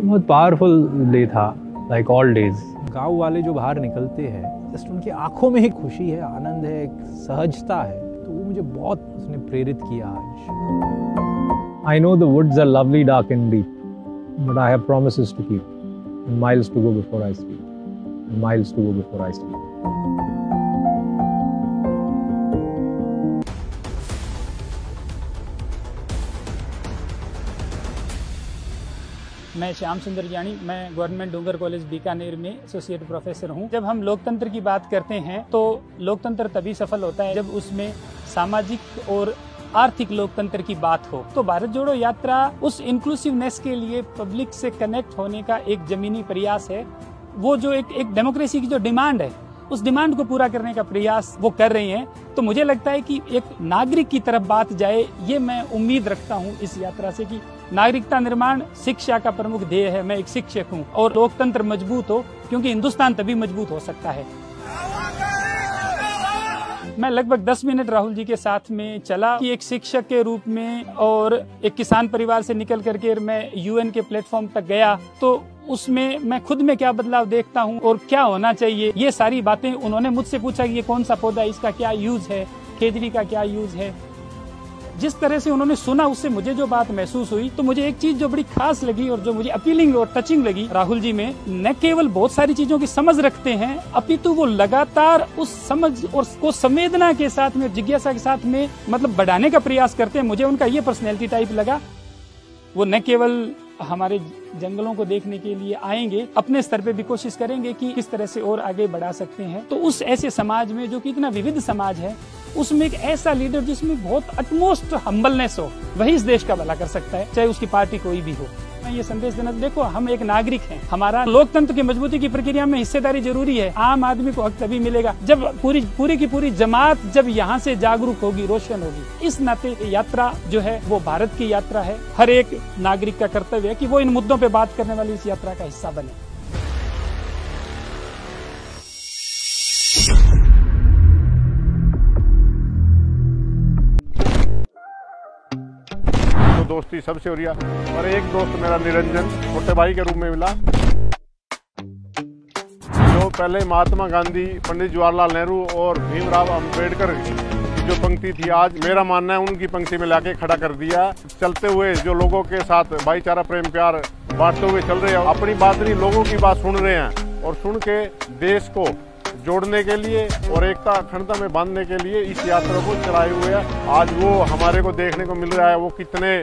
बहुत पावरफुल डे था लाइक ऑल डेज़ गाँव वाले जो बाहर निकलते हैं जस्ट उनकी आँखों में ही खुशी है, आनंद है, एक सहजता है। तो वो मुझे बहुत उसने प्रेरित किया आज। I know the woods are lovely dark and deep but I have promises to keep miles to go before I sleep miles to go before I sleep मैं श्याम सुंदर जानी, मैं गवर्नमेंट डूंगर कॉलेज बीकानेर में एसोसिएट प्रोफेसर हूँ। जब हम लोकतंत्र की बात करते हैं तो लोकतंत्र तभी सफल होता है जब उसमें सामाजिक और आर्थिक लोकतंत्र की बात हो। तो भारत जोड़ो यात्रा उस इंक्लूसिवनेस के लिए पब्लिक से कनेक्ट होने का एक जमीनी प्रयास है। वो जो एक एक डेमोक्रेसी की जो डिमांड है उस डिमांड को पूरा करने का प्रयास वो कर रही हैं तो मुझे लगता है कि एक नागरिक की तरफ़ बात जाए, ये मैं उम्मीद रखता हूँ इस यात्रा से कि नागरिकता निर्माण शिक्षा का प्रमुख ध्येय है, मैं एक शिक्षक हूँ और लोकतंत्र मज़बूत हो, क्योंकि हिंदुस्तान तभी मज़बूत हो सकता है। मैं लगभग 10 मिनट राहुल जी के साथ में चला कि एक शिक्षक के रूप में और एक किसान परिवार से निकल करके मैं यूएन के प्लेटफॉर्म तक गया। तो उसमें मैं खुद में क्या बदलाव देखता हूँ और क्या होना चाहिए, ये सारी बातें उन्होंने मुझसे पूछा कि ये कौन सा पौधा इसका क्या यूज़ है, केजरी का क्या यूज़ है। जिस तरह से उन्होंने सुना, उससे मुझे जो बात महसूस हुई तो मुझे एक चीज़ जो बड़ी खास लगी और जो मुझे अपीलिंग और टचिंग लगी, राहुल जी में, न केवल बहुत सारी चीज़ों की समझ रखते हैं, अपितु वो लगातार उस समझ और को संवेदना के साथ में, जिज्ञासा के साथ में मतलब बढ़ाने का प्रयास करते हैं। मुझे उनका ये पर्सनैलिटी टाइप लगा। वो न केवल हमारे जंगलों को देखने के लिए आएँगे, अपने स्तर पे भी कोशिश करेंगे कि किस तरह से और आगे बढ़ा सकते हैं। तो उस ऐसे समाज में, जो कि इतना विविध समाज है उसमें एक ऐसा लीडर जिसमें बहुत अटमोस्ट हम्बलनेस हो, वही इस देश का भला कर सकता है, चाहे उसकी पार्टी कोई भी हो। मैं ये संदेश देना, देखो, हम एक नागरिक हैं। हमारा लोकतंत्र की मजबूती की प्रक्रिया में हिस्सेदारी ज़रूरी है। आम आदमी को हक तभी मिलेगा जब पूरी पूरी की पूरी जमात जब यहाँ से जागरूक होगी, रोशन होगी। इस नाते यात्रा जो है, वो भारत की यात्रा है। हर एक नागरिक का कर्तव्य है कि वो इन मुद्दों पे बात करने वाली इस यात्रा का हिस्सा बने। तो दोस्ती सबसे हो रही और एक दोस्त मेरा निरंजन, छोटे भाई के रूप में मिला। जो पहले महात्मा गांधी, पंडित जवाहरलाल नेहरू और भीमराव अंबेडकर जो पंक्ति थी, आज मेरा मानना है उनकी पंक्ति में लाके खड़ा कर दिया। चलते हुए जो लोगों के साथ भाईचारा, प्रेम, प्यार बांटते हुए चल रहे हैं, अपनी बात नहीं, लोगों की बात सुन रहे हैं। और सुन के देश को जोड़ने के लिए और एकता अखंडता में बांधने के लिए इस यात्रा को चलाए हुए हैं। आज वो हमारे को देखने को मिल रहा है, वो कितने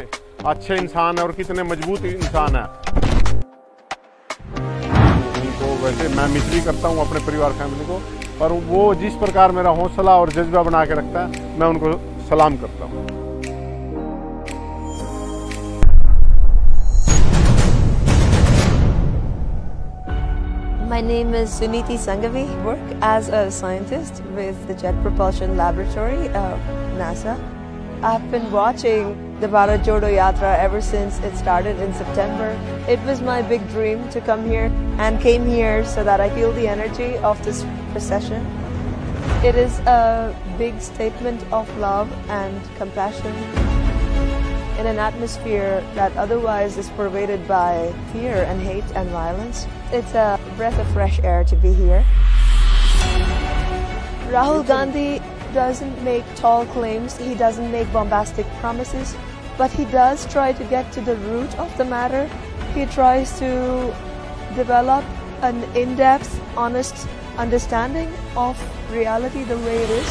अच्छे इंसान है और कितने मज़बूत इंसान है। उनको वैसे मैं मिस भी करता हूँ अपने परिवार फैमिली को, पर वो जिस प्रकार मेरा हौसला और जज्बा बना के रखता है, मैं उनको सलाम करता हूँ। My name is Suniti Sangavi. I work as a scientist with the Jet Propulsion Laboratory of NASA. I've been watching the Bharat Jodo Yatra ever since it started in September. It was my big dream to come here and came here so that I feel the energy of this procession. It is a big statement of love and compassion in an atmosphere that otherwise is pervaded by fear and hate and violence. It's a breath of fresh air to be here. Rahul Gandhi doesn't make tall claims, he doesn't make bombastic promises, but he does try to get to the root of the matter. He tries to develop an in depth, honest understanding of reality the way it is.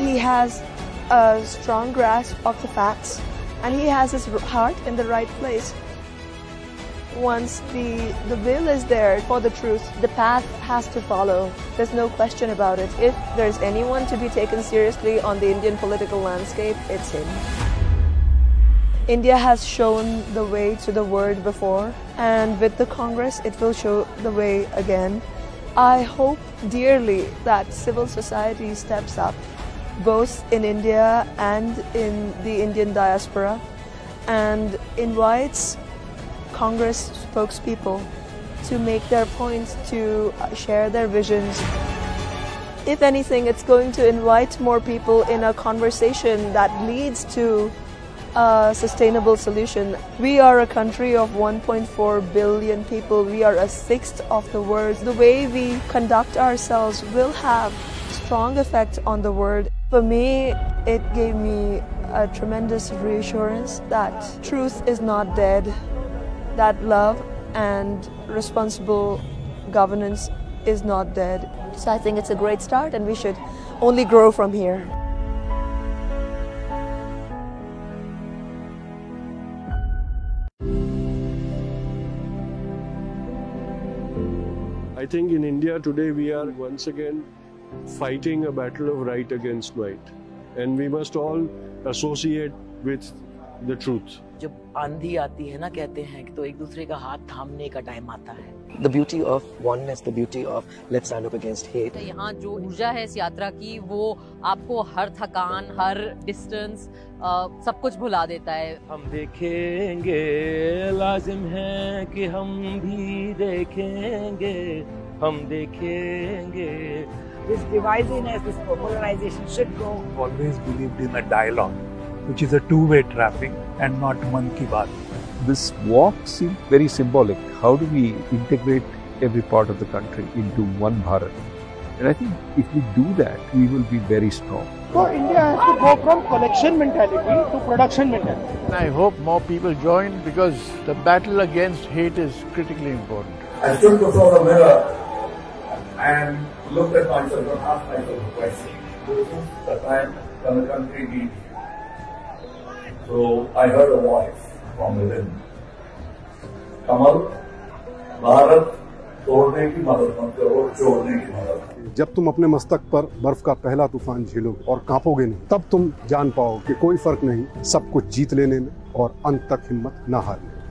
He has a strong grasp of the facts and he has his heart in the right place. Once the, the will is there for the truth, the path has to follow. There's no question about it. If there's anyone to be taken seriously on the Indian political landscape, it's him. India has shown the way to the world before, and with the Congress, it will show the way again. I hope dearly that civil society steps up, both in India and in the Indian diaspora, and invites Congress spokespeople to make their points, to uh, share their visions. If anything, it's going to invite more people in a conversation that leads to a sustainable solution. We are a country of 1.4 billion people. We are a sixth of the world. The way we conduct ourselves will have strong effect on the world. For me, it gave me a tremendous reassurance that truth is not dead, that love and responsible governance is not dead. So I think it's a great start and we should only grow from here. I think in India today we are once again fighting a battle of right against might. And we must all associate with the truth. जब आंधी आती है ना कहते हैं कि तो एक दूसरे का हाथ थामने का टाइम आता है The beauty of oneness, the beauty of let's stand up against hate. यहाँ जो ऊर्जा है इस यात्रा की वो आपको हर थकान हर डिस्टेंस सब कुछ भुला देता है हम देखेंगे लाजिम है कि हम भी देखेंगे हम देखेंगे This divisiveness, this polarization should go. Always believed in a dialogue, which is a two-way traffic and not one ki baat. This walk seemed very symbolic. How do we integrate every part of the country into one Bharat? And I think if we do that, we will be very strong. So India has to go from collection mentality to production mentality. And I hope more people join because the battle against hate is critically important. I stood before the mirror and looked at myself and asked myself a question. This is the time when the country needs you. So I heard a voice from within. कमल भारत तोड़ने की मदद मत करो जोड़ने की मदद जब तुम अपने मस्तक पर बर्फ़ का पहला तूफ़ान झेलोगे और कांपोगे नहीं तब तुम जान पाओगे कि कोई फ़र्क नहीं सब कुछ जीत लेने में और अंत तक हिम्मत ना हारने में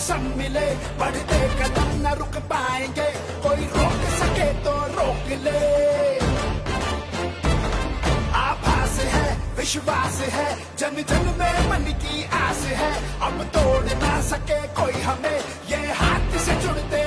मौसम मिले, बढ़ते कदम न रुक पाएँगे, कोई रोक सके तो रोक ले। आभास है, विश्वास है, जन जन में मन की आस है, अब तोड़ ना सके कोई हमें, ये हाथ से जुड़ते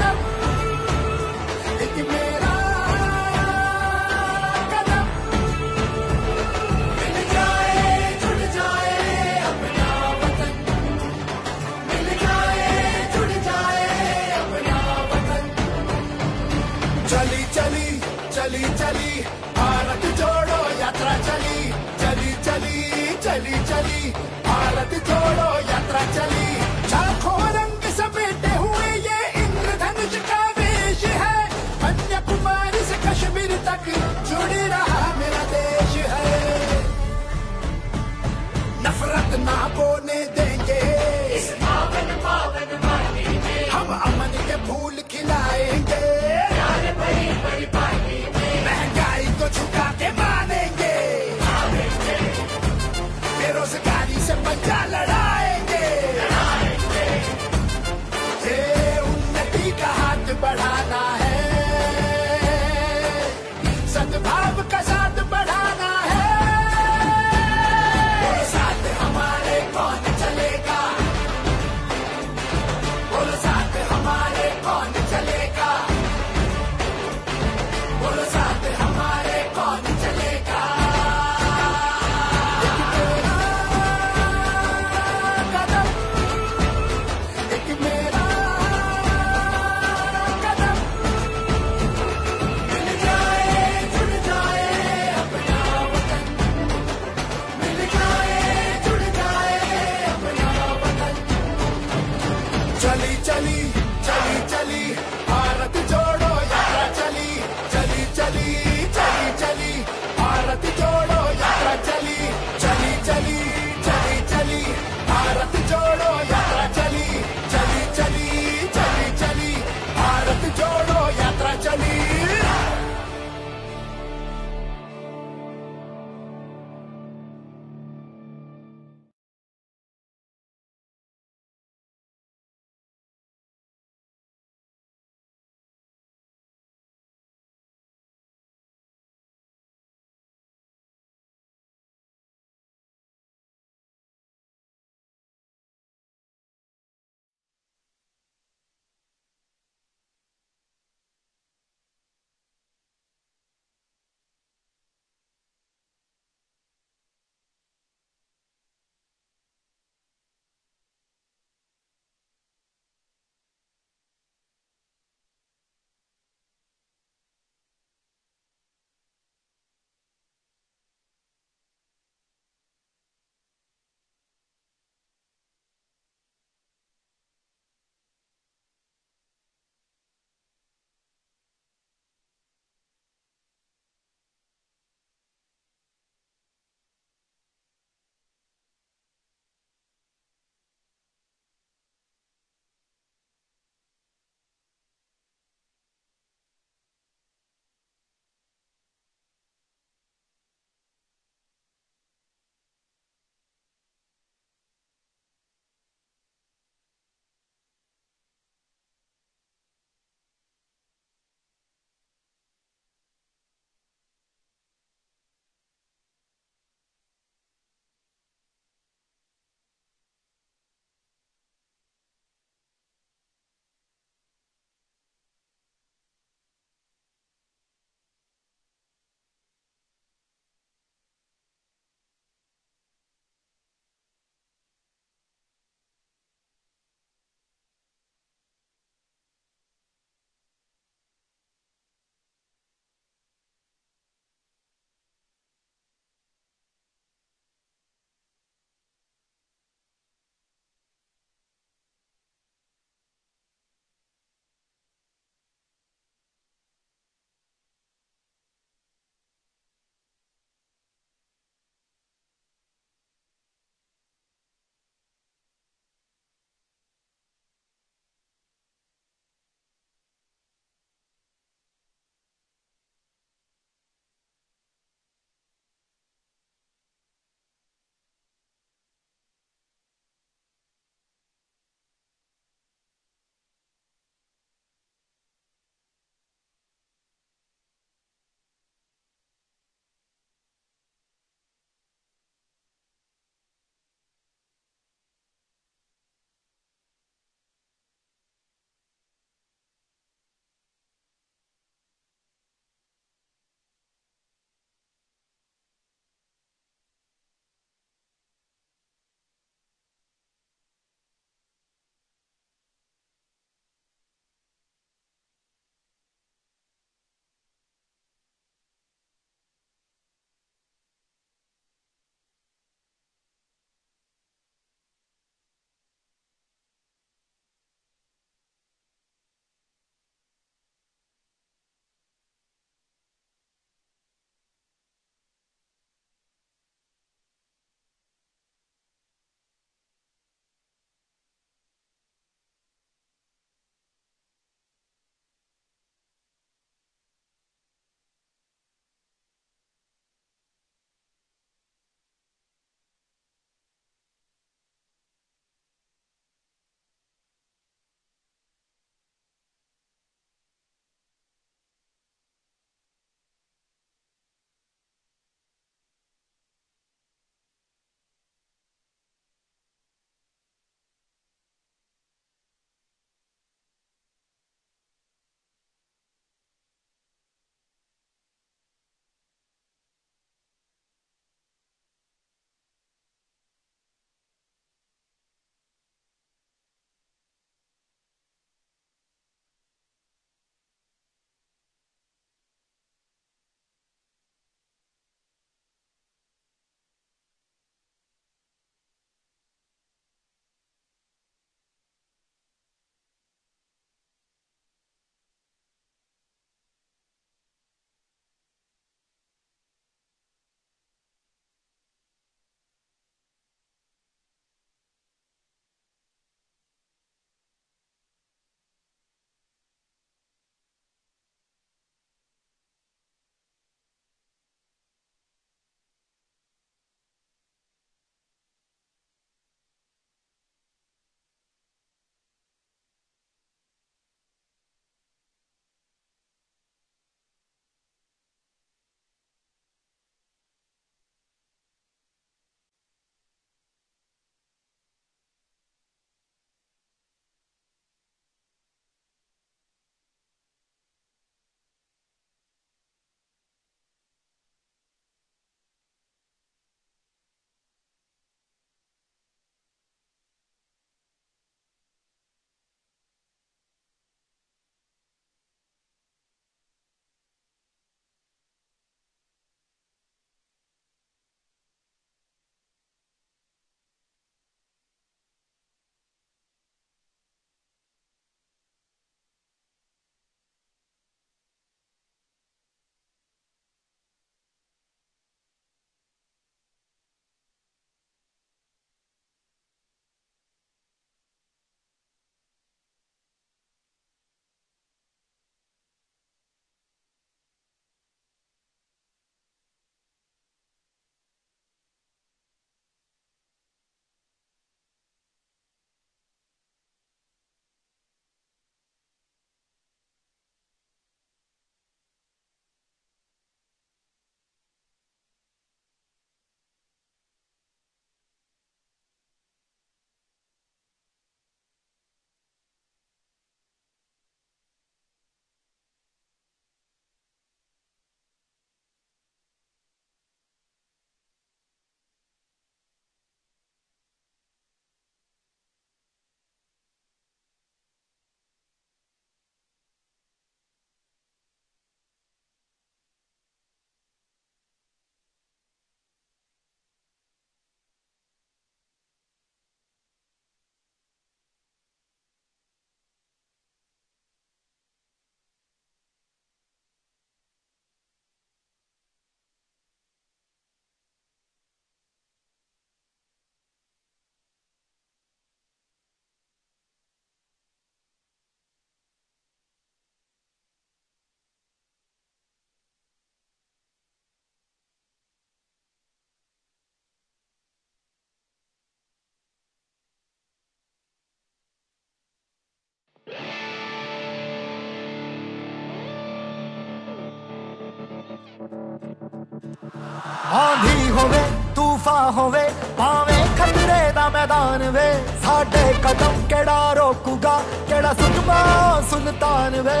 ਆਂਧੀ ਹੋਵੇ, ਤੂਫਾਨ ਹੋਵੇ, ਭਾਵੇਂ ਖਤਰੇ ਦਾ ਮੈਦਾਨ ਵੇ, ਸਾਡੇ ਕਦਮ ਕਿਹੜਾ ਰੋਕੂਗਾ, ਕਿਹੜਾ ਸੁਖਮਾ ਸੁਲਤਾਨ ਵੇ?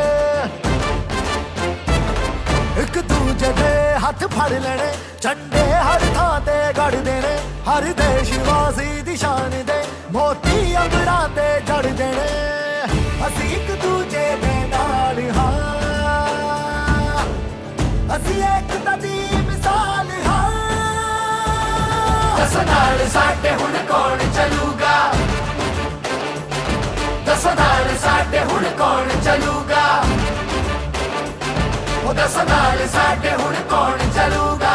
ਇੱਕ ਦੂਜੇ ਦੇ ਹੱਥ ਫੜ ਲੈਣੇ, ਝੰਡੇ ਹਰ ਥਾਂ ਤੇ ਗੜ ਦੇਣੇ, ਹਰ ਦੇਸ਼ ਵਾਸੀ ਦੀ ਸ਼ਾਨ ਦੇ ਮੋਤੀ ਅੰਬਰਾਂ ਤੇ ਜੜ ਦੇਣੇ। ਅਸੀਂ ਇੱਕ ਦੂਜੇ ਦੇ ਨਾਲ ਹਾਂ। ਅਸੀਂ ਇੱਕ ਤਾਂ दस नाल साढ़े दस नाल साढ़े दस नाल साढ़े हूँ कौन चलूगा?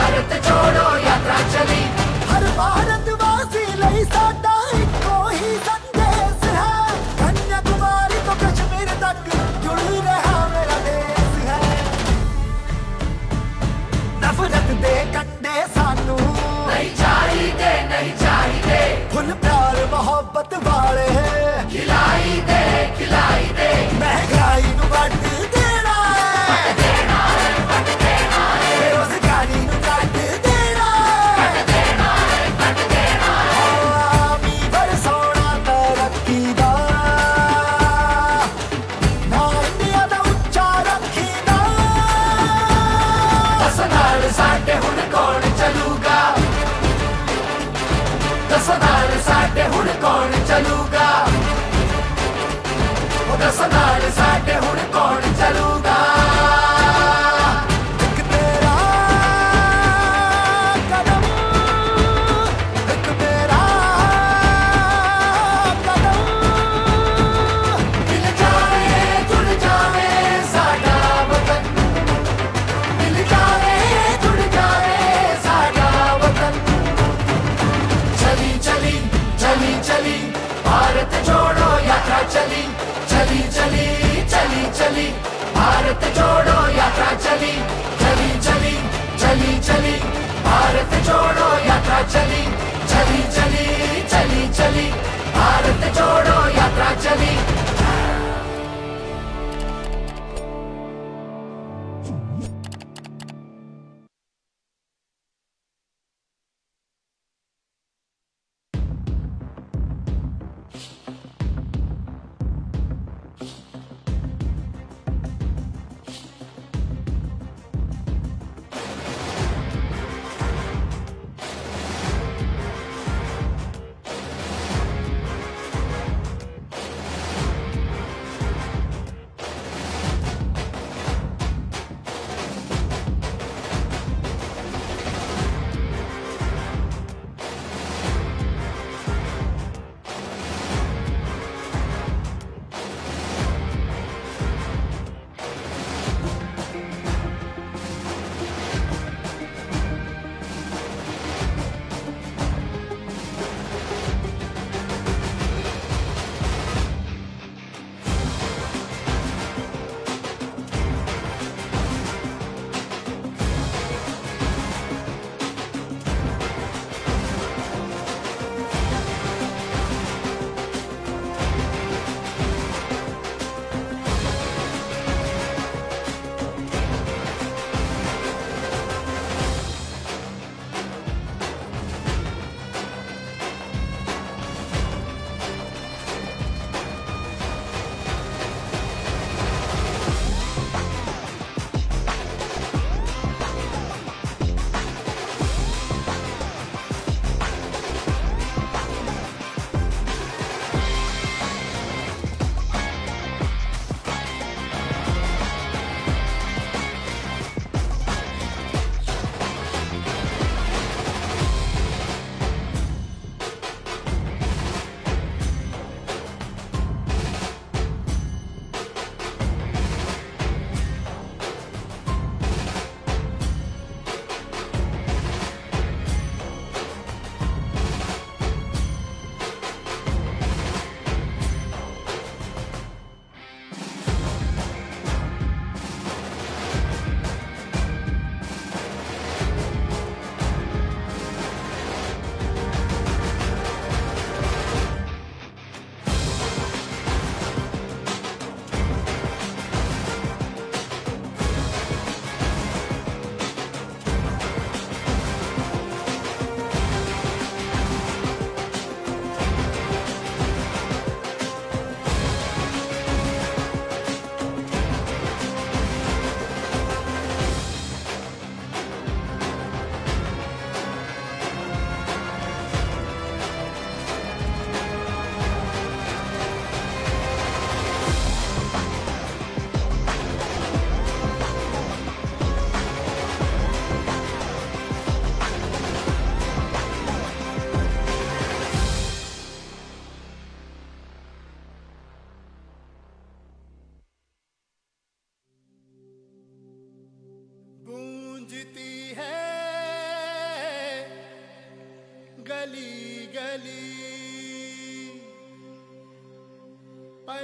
Fight at the top. चली चली चली चली भारत जोड़ो यात्रा चली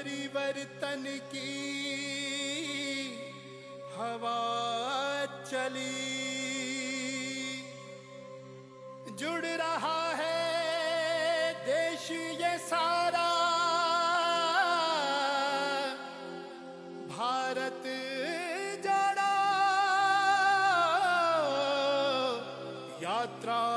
परिवर्तन की हवा चली। जुड़ रहा है देश ये सारा। भारत जड़ा यात्रा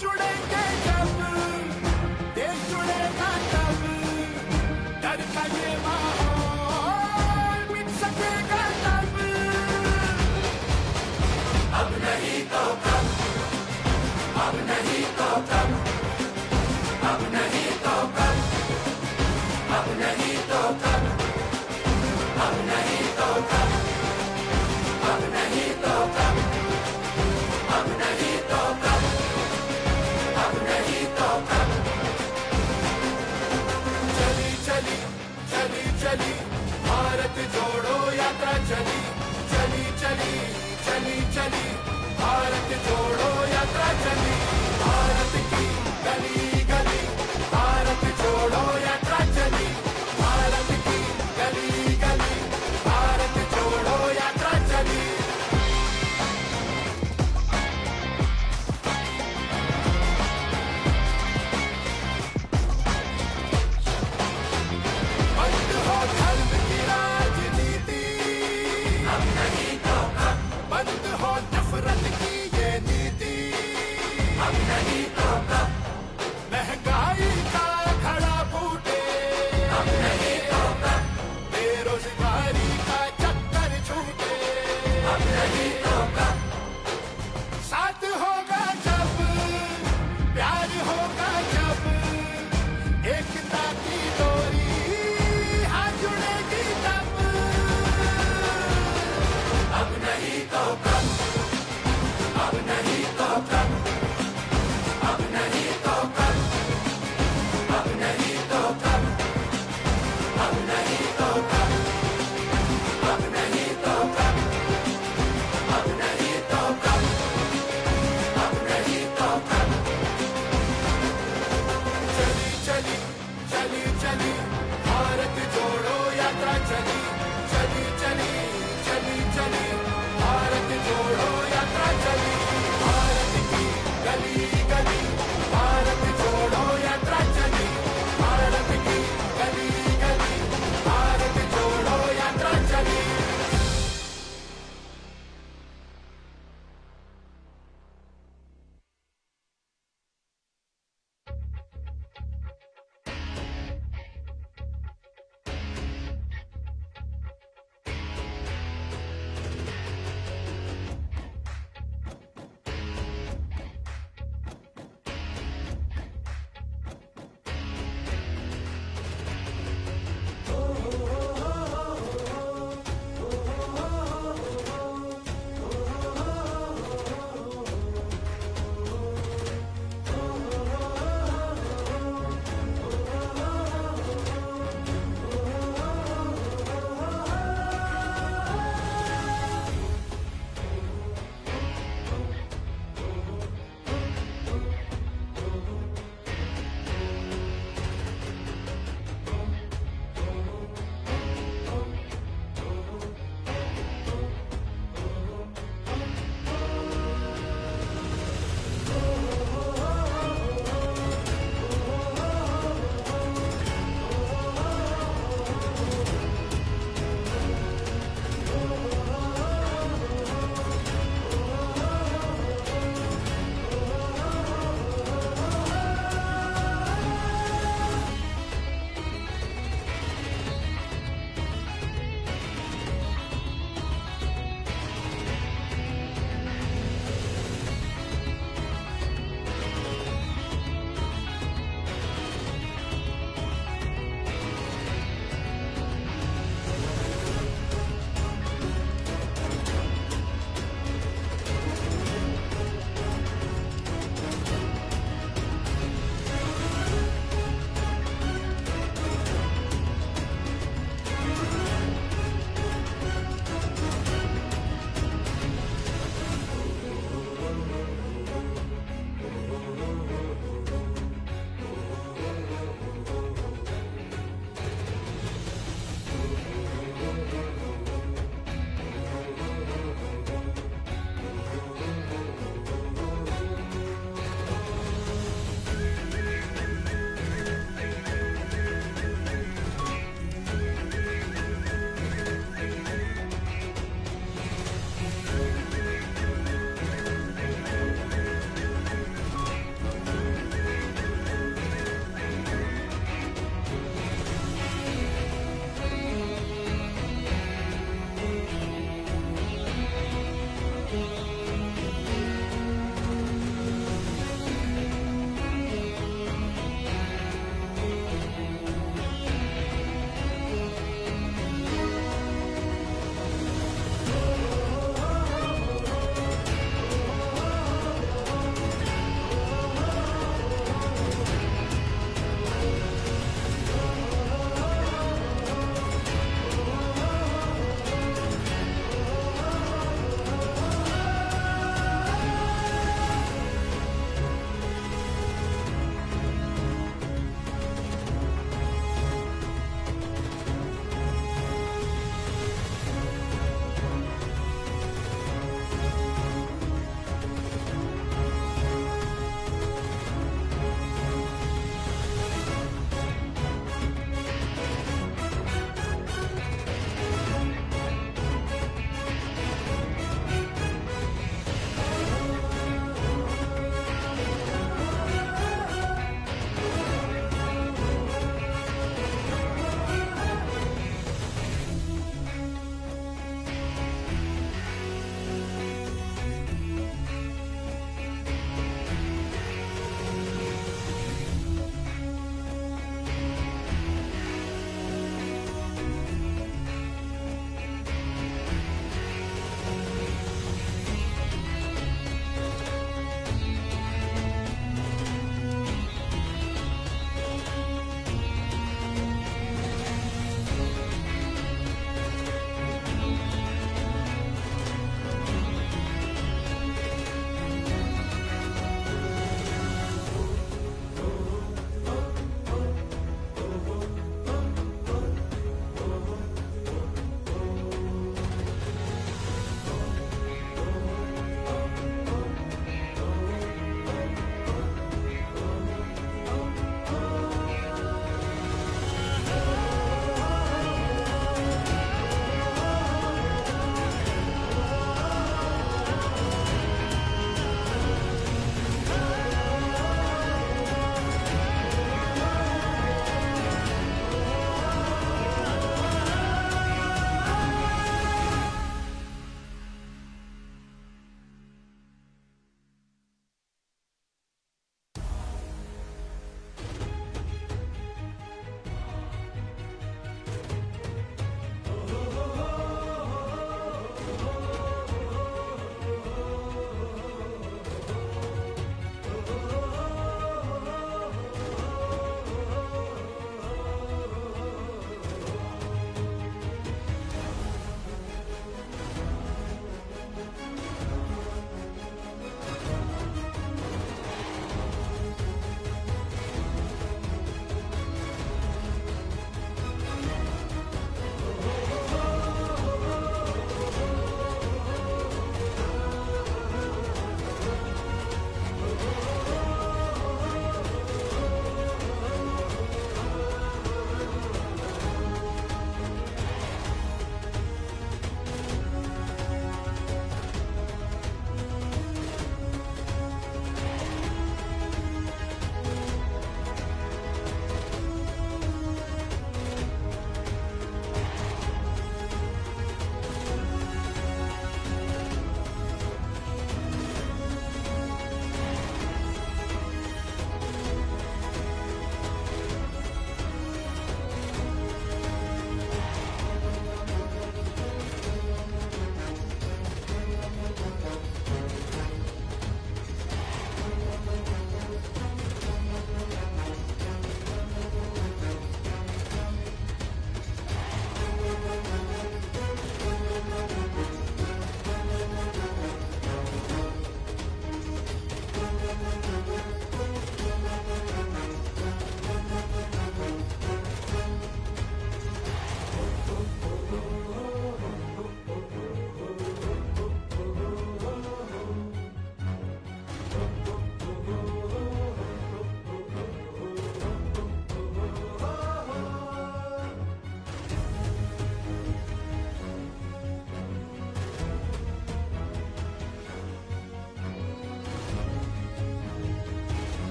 जुड़ेंगे यात्रा चली चली चली चली चली। भारत जोड़ो यात्रा चली।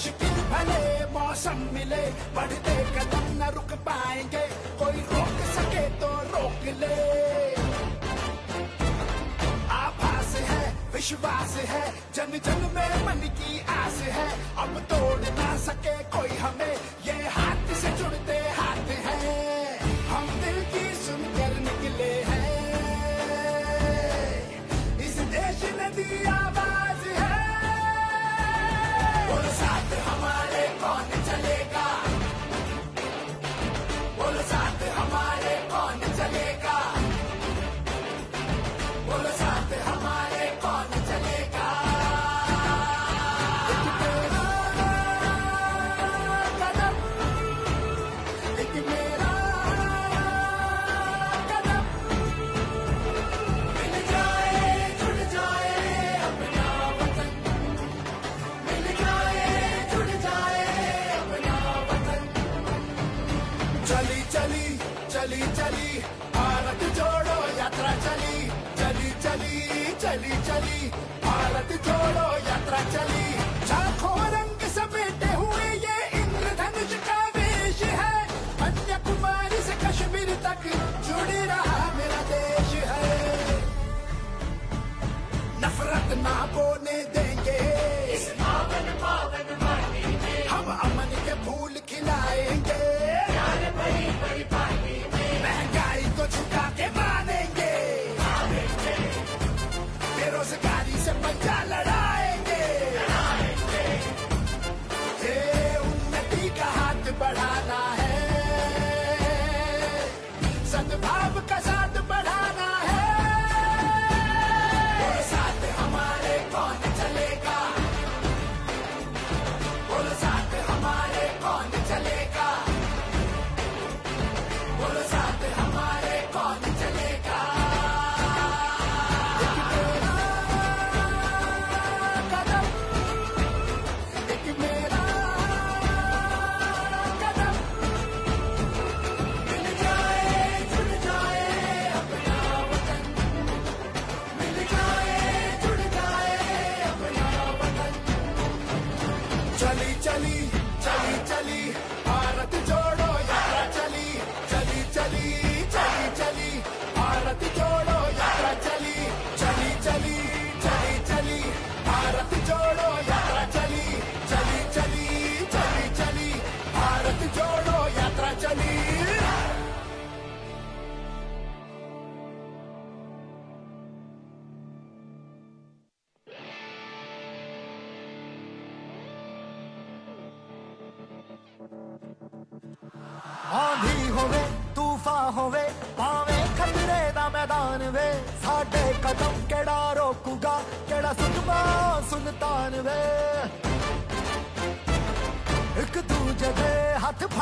मुश्किल भले मौसम मिले बढ़ते कदम न रुक पाएँगे कोई रोक सके तो रोक ले आभास है विश्वास है जन जन में मन की आस है अब तोड़ ना सके कोई हमें ये हाथ से जुड़ते చలి చలి భారత్ జోడో యాత్ర చలి.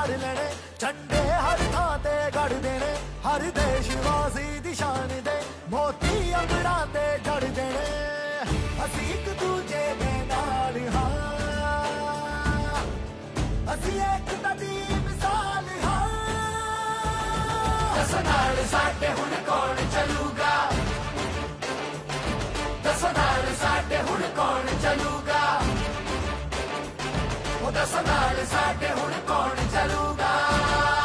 ਫੜ ਲੈਣੇ ਝੰਡੇ ਹਰ ਥਾਂ ਤੇ ਗੜ ਦੇਣੇ ਹਰ ਦੇਸ਼ ਵਾਸੀ ਦੀ ਸ਼ਾਨ ਦੇ ਮੋਤੀ ਅੰਗੜਾਂ ਤੇ ਜੜ ਦੇਣੇ ਅਸੀਂ ਇੱਕ ਦੂਜੇ ਦੇ ਨਾਲ ਹਾਂ ਅਸੀਂ ਇੱਕ ਦੀ ਮਿਸਾਲ ਹਾਂ ਦਸ ਨਾਲ ਸਾਡੇ ਹੁਣ ਕੌਣ ਚੱਲੂਗਾ ਦਸ ਨਾਲ ਸਾਡੇ ਹੁਣ ਕੌਣ ਚੱਲੂਗਾ ਉਹਦਾ ਸੰਭਾਲ ਸਾਡੇ ਹੁਣ ਕੌਣ ਚੱਲੂਗਾ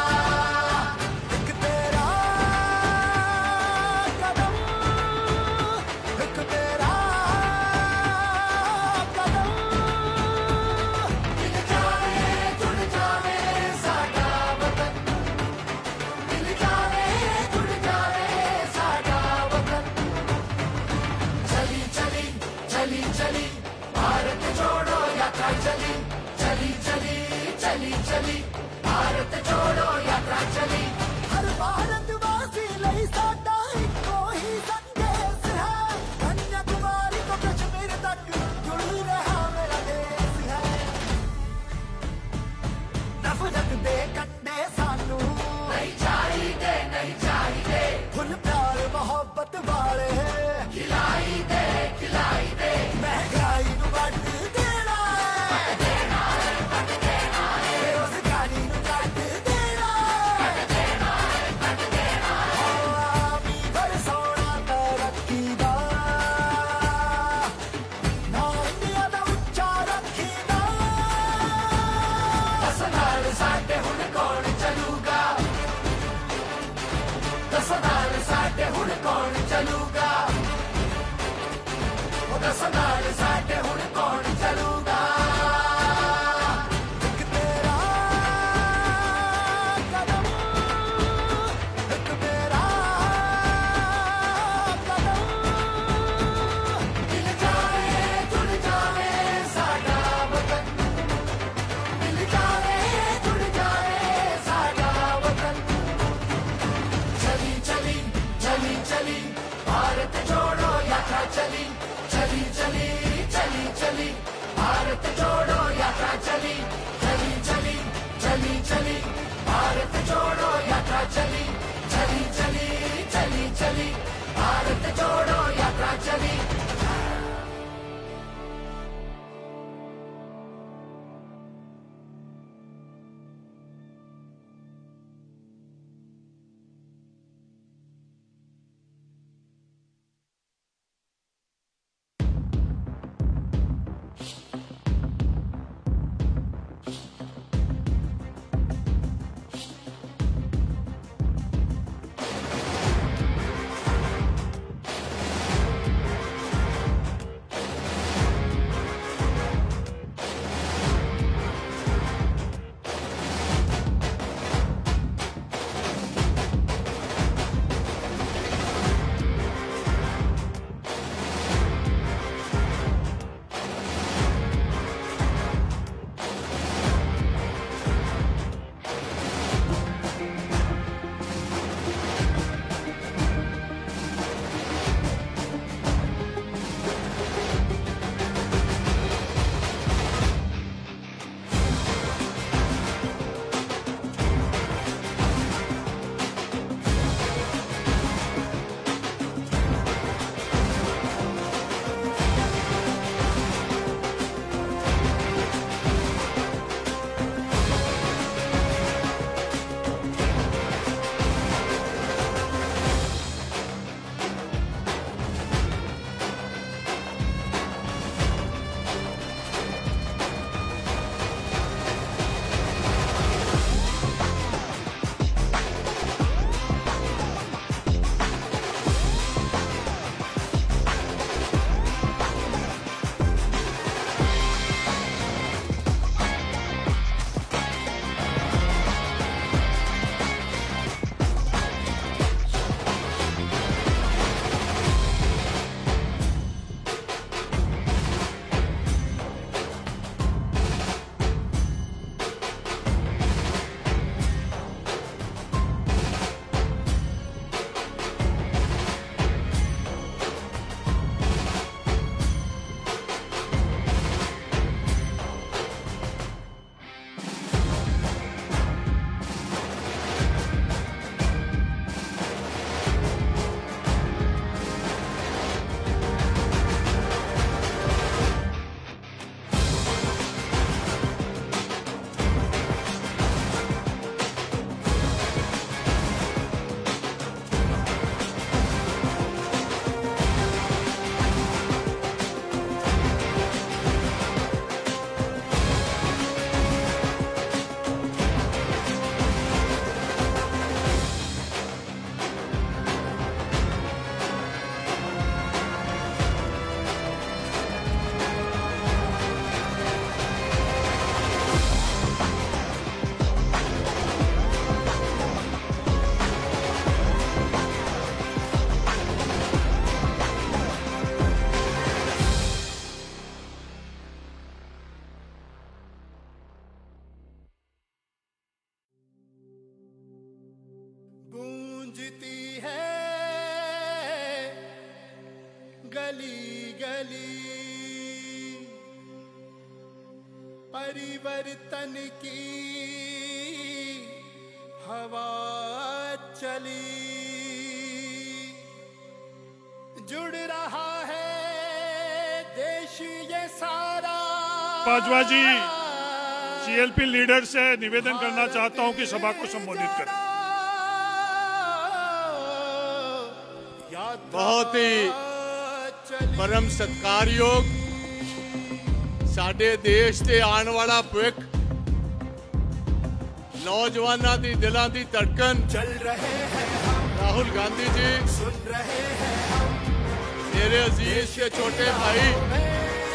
चली जुड़ रहा है देश ये सारा बाजवा जी सीएलपी लीडर से निवेदन करना चाहता हूं कि सभा को संबोधित करें ਬਹੁਤ ਹੀ ਪਰਮ ਸਤਕਾਰਯੋਗ ਸਾਡੇ ਦੇਸ਼ ਤੇ ਆਉਣ ਵਾਲਾ ਭਵਿੱਖ ਨੌਜਵਾਨਾਂ ਦੀ ਦਿਲਾਂ ਦੀ ਧੜਕਣ। ਚੱਲ ਰਹੇ ਹੈ ਰਾਹੁਲ ਗਾਂਧੀ ਜੀ। ਸੁਣ ਰਹੇ ਹੈ ਮੇਰੇ ਅਜ਼ੀਜ਼ ਤੇ ਛੋਟੇ ਭਾਈ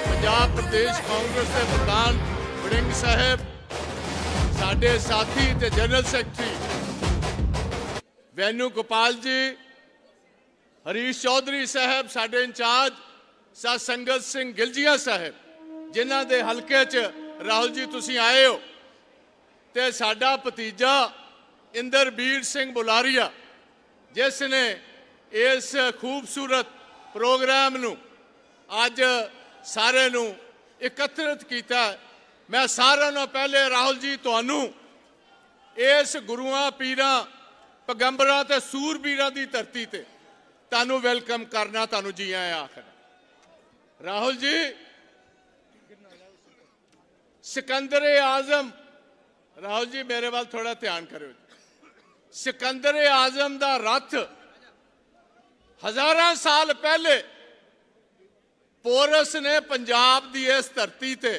ਪੰਜਾਬ ਪ੍ਰਦੇਸ਼ ਕਾਂਗਰਸ ਦੇ ਪ੍ਰਧਾਨ ਬੜਿੰਗ ਸਾਹਿਬ ਸਾਡੇ ਸਾਥੀ ਤੇ ਜਨਰਲ ਸੈਕਟਰੀ ਵੈਨੂ ਗੋਪਾਲ ਜੀ ਹਰੀਸ਼ ਚੌਧਰੀ ਸਾਹਿਬ ਸਾਡੇ ਇੰਚਾਰਜ ਸਤ ਸੰਗਤ ਸਿੰਘ ਗਿਲਜੀਆ ਸਾਹਿਬ ਜਿਨ੍ਹਾਂ ਦੇ ਹਲਕੇ 'ਚ ਰਾਹੁਲ ਜੀ ਤੁਸੀਂ ਆਏ ਹੋ। ਤੇ ਸਾਡਾ ਭਤੀਜਾ ਇੰਦਰਬੀਰ ਸਿੰਘ ਬੁਲਾਰੀਆ, ਜਿਸ ਨੇ ਇਸ ਖੂਬਸੂਰਤ ਪ੍ਰੋਗਰਾਮ ਨੂੰ ਅੱਜ ਸਾਰੇ ਨੂੰ ਇਕੱਤਰਿਤ ਕੀਤਾ। ਮੈਂ ਸਾਰਿਆਂ ਨੂੰ ਪਹਿਲੇ ਰਾਹੁਲ ਜੀ ਤੁਹਾਨੂੰ ਇਸ ਗੁਰੂਆਂ, ਪੀਰਾਂ, ਪੈਗੰਬਰਾਂ ਤੇ ਸੂਰਬੀਰਾਂ ਦੀ ਧਰਤੀ ਤੇ ਤੁਹਾਨੂੰ ਵੈਲਕਮ ਕਰਨਾ, ਤੁਹਾਨੂੰ ਜੀ ਆਇਆਂ ਆਖਣਾ। ਰਾਹੁਲ ਜੀ, ਸਿਕੰਦਰ ਆਜ਼ਮ ਰਾਹੁਲ ਜੀ, ਮੇਰੇ ਵੱਲ ਥੋੜਾ ਧਿਆਨ ਕਰਿਓ ਸਿਕੰਦਰ ਆਜ਼ਮ ਦਾ ਰੱਥ ਹਜ਼ਾਰਾਂ ਸਾਲ ਪਹਿਲੇ ਪੋਰਸ ਨੇ ਪੰਜਾਬ ਦੀ ਇਸ ਧਰਤੀ ਤੇ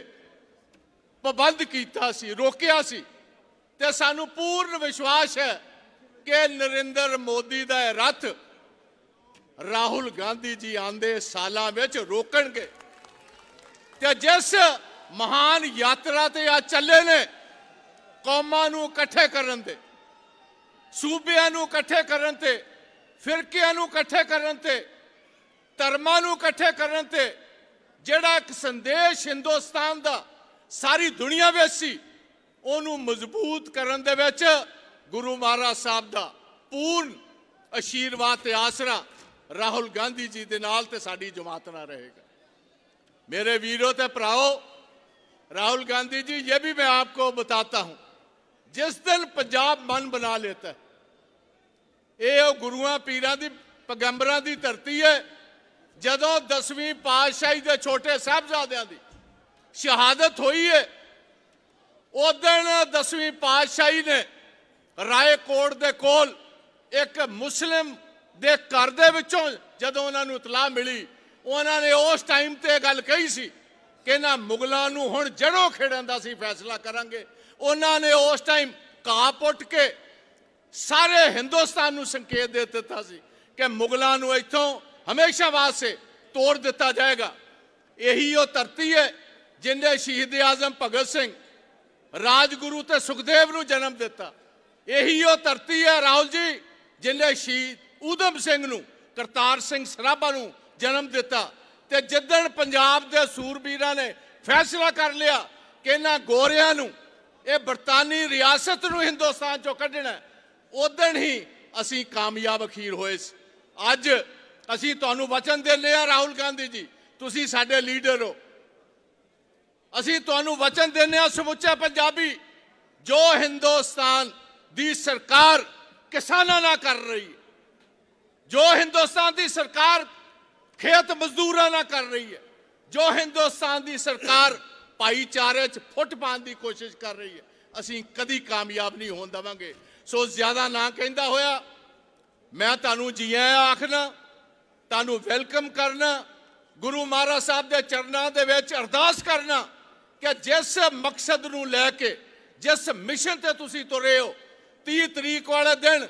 ਪਾਬੰਦ ਕੀਤਾ ਸੀ, ਰੋਕਿਆ ਸੀ ਤੇ ਸਾਨੂੰ ਪੂਰਨ ਵਿਸ਼ਵਾਸ ਹੈ ਕਿ ਨਰਿੰਦਰ ਮੋਦੀ ਦਾ ਇਹ ਰੱਥ ਰਾਹੁਲ ਗਾਂਧੀ ਜੀ ਆਂਦੇ ਸਾਲਾਂ ਵਿੱਚ ਰੋਕਣਗੇ। ਤੇ ਜਿਸ ਮਹਾਨ ਯਾਤਰਾ ਤੇ ਆ ਚੱਲੇ ਨੇ ਕੌਮਾਂ ਨੂੰ ਇਕੱਠੇ ਕਰਨ ਤੇ ਸੂਬਿਆਂ ਨੂੰ ਇਕੱਠੇ ਕਰਨ ਤੇ ਫਿਰਕਿਆਂ ਨੂੰ ਇਕੱਠੇ ਕਰਨ ਤੇ ਧਰਮਾਂ ਨੂੰ ਇਕੱਠੇ ਕਰਨ ਤੇ ਜਿਹੜਾ ਇੱਕ ਸੰਦੇਸ਼ ਹਿੰਦੁਸਤਾਨ ਦਾ ਸਾਰੀ ਦੁਨੀਆ ਵਿੱਚ ਸੀ ਉਹਨੂੰ ਮਜ਼ਬੂਤ ਕਰਨ ਦੇ ਵਿੱਚ ਗੁਰੂ ਮਹਾਰਾਜ ਸਾਹਿਬ ਦਾ ਪੂਰਨ ਅਸ਼ੀਰਵਾਦ ਤੇ ਆਸਰਾ ਰਾਹੁਲ ਗਾਂਧੀ ਜੀ ਦੇ ਨਾਲ ਤੇ ਸਾਡੀ ਜਮਾਤ ਨਾਲ ਰਹੇਗਾ मेरे वीरों ते भराओ राहुल गांधी जी ये भी मैं आपको बताता हूं ਜਿਸ ਦਿਨ ਪੰਜਾਬ ਮਨ ਬਣਾ ਲੇਤਾ ਇਹ ਉਹ ਗੁਰੂਆਂ ਪੀਰਾਂ ਦੀ, ਪੈਗੰਬਰਾਂ ਦੀ ਧਰਤੀ ਹੈ, ਜਦੋਂ 10ਵੀਂ ਪਾਤਸ਼ਾਹੀ ਦੇ ਛੋਟੇ ਸਾਹਿਬਜ਼ਾਦਿਆਂ ਦੀ ਸ਼ਹਾਦਤ ਹੋਈ ਹੈ, ਉਸ ਦਿਨ 10ਵੀਂ ਪਾਤਸ਼ਾਹੀ ਨੇ ਰਾਏ ਕੋਟ ਦੇ ਕੋਲ ਇੱਕ ਮੁਸਲਿਮ ਦੇ ਘਰ ਦੇ ਵਿੱਚੋਂ ਜਦੋਂ ਉਹਨਾਂ ਨੂੰ ਇਤਲਾਹ ਮਿਲੀ, ਉਹਨਾਂ ਨੇ ਉਸ ਟਾਈਮ ਤੇ ਗੱਲ ਕਹੀ ਸੀ ਕਿ ਨਾ ਮੁਗਲਾਂ ਨੂੰ ਹੁਣ ਜੜੋਂ ਖੇੜਨ ਦਾ ਸੀ ਫੈਸਲਾ ਕਰਾਂਗੇ। ਉਹਨਾਂ ਨੇ ਉਸ ਟਾਈਮ ਘਾਹ ਪੁੱਟ ਕੇ ਸਾਰੇ ਹਿੰਦੁਸਤਾਨ ਨੂੰ ਸੰਕੇਤ ਦੇ ਦਿੱਤਾ ਸੀ ਕਿ ਮੁਗਲਾਂ ਨੂੰ ਇੱਥੋਂ ਹਮੇਸ਼ਾ ਵਾਸਤੇ ਤੋੜ ਦਿੱਤਾ ਜਾਏਗਾ। ਇਹੀ ਉਹ ਧਰਤੀ ਹੈ ਜਿੰਨੇ ਸ਼ਹੀਦ ਆਜ਼ਮ ਭਗਤ ਸਿੰਘ ਰਾਜਗੁਰੂ ਤੇ ਸੁਖਦੇਵ ਨੂੰ ਜਨਮ ਦਿੱਤਾ। ਇਹੀ ਉਹ ਧਰਤੀ ਹੈ ਰਾਹੁਲ ਜੀ ਜਿੰਨੇ ਸ਼ਹੀਦ ਊਧਮ ਸਿੰਘ ਨੂੰ, ਕਰਤਾਰ ਸਿੰਘ ਸਰਾਭਾ ਨੂੰ ਜਨਮ ਦਿੱਤਾ ਤੇ ਜਿੱਦਣ ਪੰਜਾਬ ਦੇ ਸੂਰਬੀਰਾਂ ਨੇ ਫੈਸਲਾ ਕਰ ਲਿਆ ਕਿ ਇਹਨਾਂ ਗੋਰਿਆਂ ਨੂੰ ਇਹ ਬਰਤਾਨੀ ਰਿਆਸਤ ਨੂੰ ਹਿੰਦੁਸਤਾਨ ਚੋਂ ਕੱਢਣਾ ਉਦੋਂ ਹੀ ਅਸੀਂ ਕਾਮਯਾਬ ਅਖੀਰ ਹੋਏ ਸੀ। ਅੱਜ ਅਸੀਂ ਤੁਹਾਨੂੰ ਵਚਨ ਦਿੰਦੇ ਆ ਰਾਹੁਲ ਗਾਂਧੀ ਜੀ। ਤੁਸੀਂ ਸਾਡੇ ਲੀਡਰ ਹੋ। ਅਸੀਂ ਤੁਹਾਨੂੰ ਵਚਨ ਦਿੰਦੇ ਆ ਸਮੁੱਚੇ ਪੰਜਾਬੀ। ਜੋ ਹਿੰਦੁਸਤਾਨ ਦੀ ਸਰਕਾਰ ਕਿਸਾਨਾਂ ਨਾਲ ਕਰ ਰਹੀ ਹੈ। ਜੋ ਹਿੰਦੁਸਤਾਨ ਦੀ ਸਰਕਾਰ ਖੇਤ ਮਜ਼ਦੂਰਾਂ ਨਾਲ ਕਰ ਰਹੀ ਹੈ। ਜੋ ਹਿੰਦੁਸਤਾਨ ਦੀ ਸਰਕਾਰ ਭਾਈਚਾਰੇ 'ਚ ਫੁੱਟ ਪਾਉਣ ਦੀ ਕੋਸ਼ਿਸ਼ ਕਰ ਰਹੀ ਹੈ। ਅਸੀਂ ਕਦੀ ਕਾਮਯਾਬ ਨਹੀਂ ਹੋਣ ਦਵਾਂਗੇ। ਸੋ ਜ਼ਿਆਦਾ ਨਾ ਕਹਿੰਦਾ ਹੋਇਆ, ਮੈਂ ਤੁਹਾਨੂੰ ਜੀ ਆਇਆਂ ਆਖਣਾ, ਤੁਹਾਨੂੰ ਵੈਲਕਮ ਕਰਨਾ, ਗੁਰੂ ਮਹਾਰਾਜ ਸਾਹਿਬ ਦੇ ਚਰਨਾਂ ਦੇ ਵਿੱਚ ਅਰਦਾਸ ਕਰਨਾ ਕਿ ਜਿਸ ਮਕਸਦ ਨੂੰ ਲੈ ਕੇ, ਜਿਸ ਮਿਸ਼ਨ ਤੇ ਤੁਸੀਂ ਤੁਰੇ ਹੋ 30 ਤਰੀਕ ਵਾਲੇ ਦਿਨ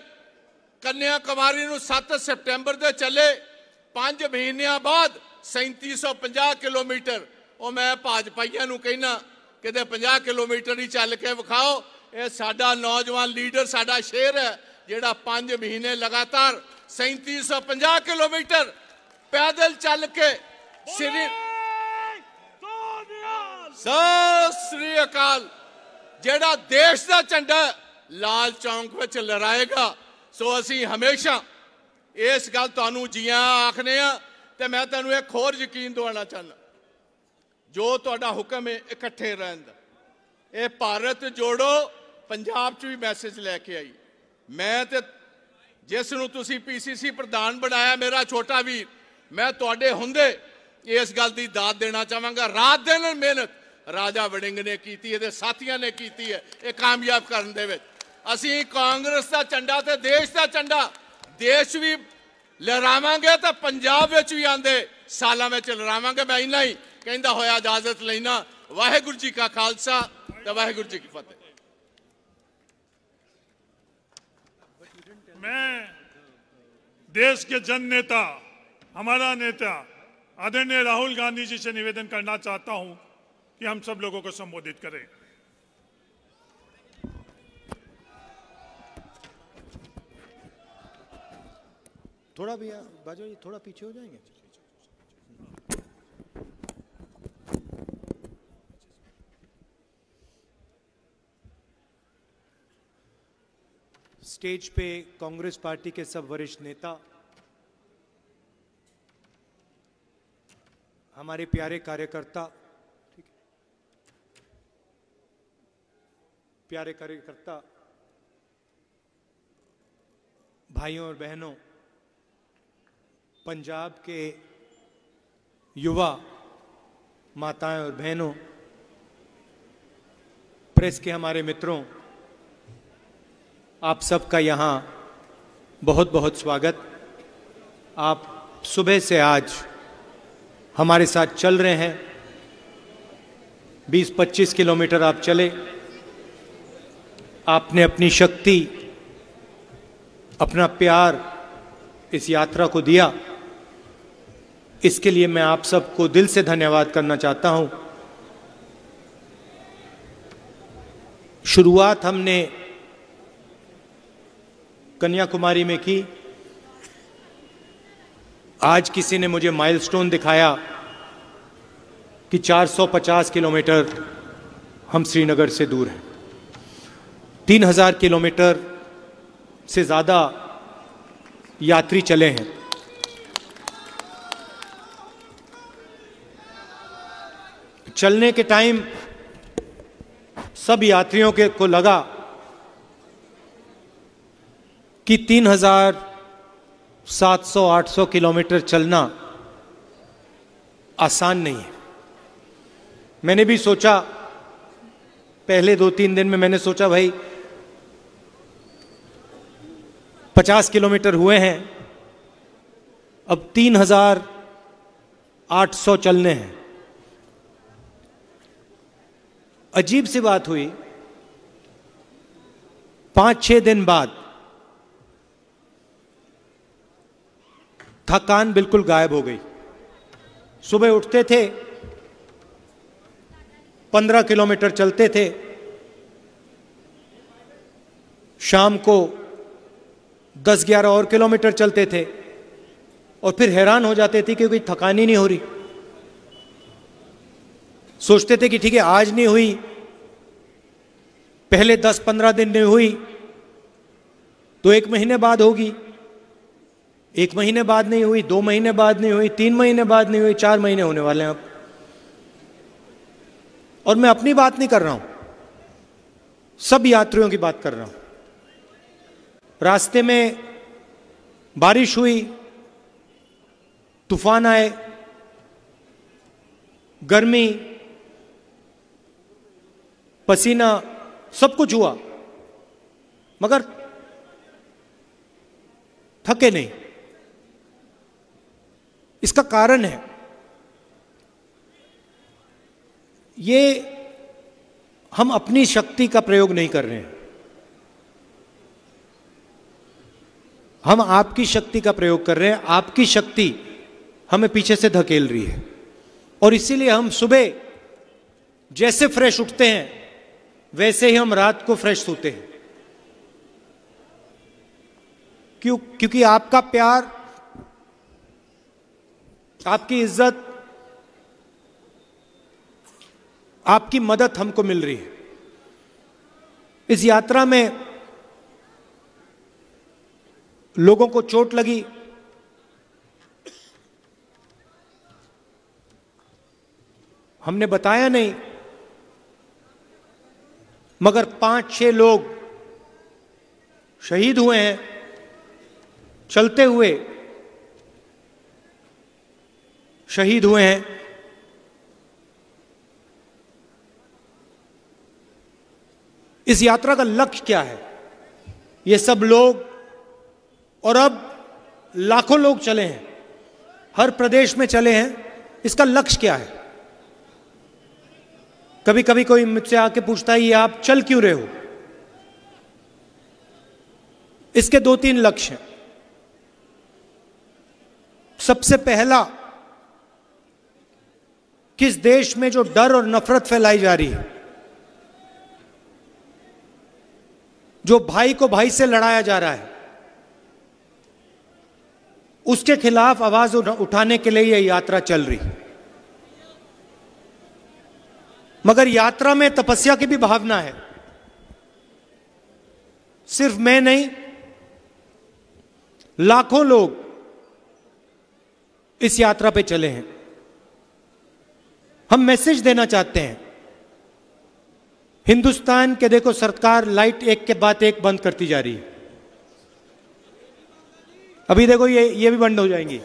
ਕੰਨਿਆ ਕੁਮਾਰੀ ਨੂੰ 7 ਸਤੰਬਰ ਦੇ ਚੱਲੇ 5 ਮਹੀਨਿਆਂ ਬਾਅਦ 3750 ਕਿਲੋਮੀਟਰ ਉਹ ਮੈਂ ਭਾਜਪਾਈਆਂ ਨੂੰ ਕਹਿਣਾ ਕਿਤੇ 50 ਕਿਲੋਮੀਟਰ ਹੀ ਚੱਲ ਕੇ ਵਿਖਾਓ, ਇਹ ਸਾਡਾ ਨੌਜਵਾਨ ਲੀਡਰ, ਸਾਡਾ ਸ਼ੇਰ ਹੈ, ਜਿਹੜਾ 5 ਮਹੀਨੇ ਲਗਾਤਾਰ 3750 ਕਿਲੋਮੀਟਰ ਪੈਦਲ ਚੱਲ ਕੇ ਸ੍ਰੀ ਸਤਿ ਸ੍ਰੀ ਅਕਾਲ। ਜਿਹੜਾ ਦੇਸ਼ ਦਾ ਝੰਡਾ ਲਾਲ ਚੌਂਕ ਵਿੱਚ ਲਹਿਰਾਏਗਾ। ਸੋ ਅਸੀਂ ਹਮੇਸ਼ਾ ਇਸ ਗੱਲ ਤੁਹਾਨੂੰ ਜੀਆਂ ਆਖਨੇ ਆ ਤੇ ਮੈਂ ਤੁਹਾਨੂੰ ਇੱਕ ਹੋਰ ਯਕੀਨ ਦਿਵਾਉਣਾ ਚਾਹੁੰਦਾ। ਜੋ ਤੁਹਾਡਾ ਹੁਕਮ ਹੈ, ਇਕੱਠੇ ਰਹਿਣ ਦਾ। ਇਹ ਭਾਰਤ ਜੋੜੋ, ਪੰਜਾਬ 'ਚ ਵੀ ਮੈਸੇਜ ਲੈ ਕੇ ਆਈ। ਮੈਂ ਤੇ ਜਿਸ ਨੂੰ ਤੁਸੀਂ ਪੀਸੀਸੀ ਪ੍ਰਧਾਨ ਬਣਾਇਆ, ਮੇਰਾ ਛੋਟਾ ਵੀਰ, ਮੈਂ ਤੁਹਾਡੇ ਹੁੰਦੇ ਇਸ ਗੱਲ ਦੀ ਦਾਤ ਦੇਣਾ ਚਾਹਾਂਗਾ। ਰਾਤ ਦਿਨ ਮਿਹਨਤ ਰਾਜਾ ਵੜਿੰਗ ਨੇ ਕੀਤੀ ਇਹਦੇ ਸਾਥੀਆਂ ਨੇ ਕੀਤੀ ਹੈ, ਇਹ ਕਾਮਯਾਬ ਕਰਨ ਦੇ ਵਿੱਚ। ਅਸੀਂ ਕਾਂਗਰਸ ਦਾ ਝੰਡਾ ਤੇ ਦੇਸ਼ ਦਾ ਝੰਡਾ, ਦੇਸ਼ ਵੀ ਲਹਿਰਾਵਾਂਗੇ ਤਾਂ ਪੰਜਾਬ ਵਿੱਚ ਵੀ ਆਂਦੇ ਸਾਲਾਂ ਵਿੱਚ ਲਹਿਰਾਵਾਂਗੇ, ਮੈਂ ਇੰਨਾ ਹੀ ਕਹਿੰਦਾ ਹੋਇਆ ਇਜਾਜ਼ਤ ਲੈਣਾ ਵਾਹਿਗੁਰੂ ਜੀ ਕਾ ਖਾਲਸਾ ਤੇ ਵਾਹਿਗੁਰੂ ਜੀ ਕੀ ਫਤਿਹ मैं देश के जन नेता हमारा नेता आदरणीय राहुल गांधी जी से निवेदन करना चाहता हूं कि हम सब लोगों को संबोधित करें थोड़ा भैया बाजू जी थोड़ा पीछे हो जाएंगे स्टेज पे कांग्रेस पार्टी के सब वरिष्ठ नेता, हमारे प्यारे कार्यकर्ता, ठीक प्यारे कार्यकर्ता, भाइयों और बहनों, पंजाब के युवा माताएँ और बहनों, प्रेस के हमारे मित्रों आप सबका यहाँ बहुत बहुत स्वागत। आप सुबह से आज हमारे साथ चल रहे हैं। 20-25 किलोमीटर आप चले। आपने अपनी शक्ति, अपना प्यार इस यात्रा को दिया। इसके लिए मैं आप सबको दिल से धन्यवाद करना चाहता हूँ। शुरुआत हमने कन्याकुमारी में की। आज किसी ने मुझे माइलस्टोन दिखाया कि 450 किलोमीटर हम श्रीनगर से दूर हैं। 3000 किलोमीटर से ज़्यादा यात्री चले हैं। चलने के टाइम सब यात्रियों के को लगा कि 3700-800 किलोमीटर चलना आसान नहीं है। मैंने भी सोचा, पहले दो तीन दिन में मैंने सोचा, भाई 50 किलोमीटर हुए हैं, अब 3800 चलने हैं। अजीब सी बात हुई। पाँच छह दिन बाद थकान बिल्कुल गायब हो गई। सुबह उठते थे, पंद्रह किलोमीटर चलते थे। शाम को दस ग्यारह और किलोमीटर चलते थे और फिर हैरान हो जाते थे क्योंकि थकान ही नहीं हो रही। सोचते थे कि ठीक है, आज नहीं हुई, पहले दस पंद्रह दिन नहीं हुई तो एक महीने बाद होगी। एक महीने बाद नहीं हुई, दो महीने बाद नहीं हुई, तीन महीने बाद नहीं हुई, चार महीने होने वाले हैं अब। और मैं अपनी बात नहीं कर रहा हूँ। सब यात्रियों की बात कर रहा हूँ। रास्ते में बारिश हुई, तूफ़ान आए, गर्मी, पसीना, सब कुछ हुआ। मगर थके नहीं। इसका कारण है। ये हम अपनी शक्ति का प्रयोग नहीं कर रहे हैं। हम आपकी शक्ति का प्रयोग कर रहे हैं। आपकी शक्ति हमें पीछे से धकेल रही है। और इसीलिए हम सुबह जैसे फ्रेश उठते हैं, वैसे ही हम रात को फ्रेश सोते हैं। क्यों? क्योंकि आपका प्यार आपकी इज़्ज़त, आपकी मदद हमको मिल रही है। इस यात्रा में लोगों को चोट लगी। हमने बताया नहीं, मगर पाँच छह लोग शहीद हुए हैं, चलते हुए शहीद हुए हैं। इस यात्रा का लक्ष्य क्या है? ये सब लोग और अब लाखों लोग चले हैं, हर प्रदेश में चले हैं। इसका लक्ष्य क्या है? कभी कभी कोई मुझसे आके पूछता है, ये आप चल क्यों रहे हो? इसके दो तीन लक्ष्य हैं। सबसे पहला किस देश में जो डर और नफरत फैलाई जा रही है? जो भाई को भाई से लड़ाया जा रहा है। उसके खिलाफ आवाज़ उठाने के लिए यह यात्रा चल रही। मगर यात्रा में तपस्या की भी भावना है। सिर्फ़ मैं नहीं, लाखों लोग इस यात्रा पे चले हैं। हम मैसेज देना चाहते हैं। हिंदुस्तान के देखो, सरकार लाइट एक के बाद एक बंद करती जा रही है। अभी देखो, ये ये भी बंद हो जाएँगी।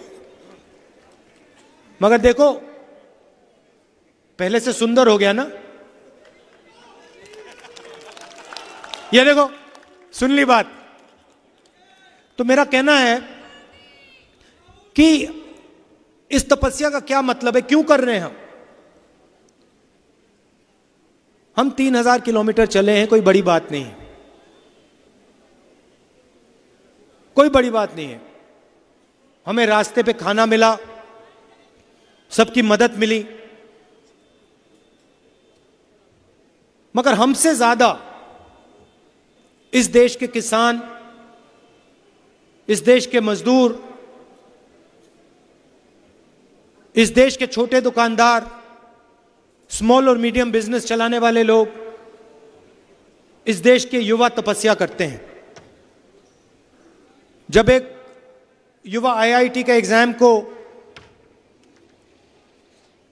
मगर देखो, पहले से सुंदर हो गया ना? ये देखो, सुन ली बात। तो मेरा कहना है कि इस तपस्या का क्या मतलब है? क्यों कर रहे हैं हम? हम तीन हज़ार किलोमीटर चले हैं, कोई बड़ी बात नहीं है। कोई बड़ी बात नहीं है। हमें रास्ते पे खाना मिला, सबकी मदद मिली। मगर हमसे ज़्यादा इस देश के किसान, इस देश के मजदूर, इस देश के छोटे दुकानदार स्मॉल और मीडियम बिज़नेस चलाने वाले लोग इस देश के युवा तपस्या करते हैं। जब एक युवा आईआईटी का एग्ज़ाम को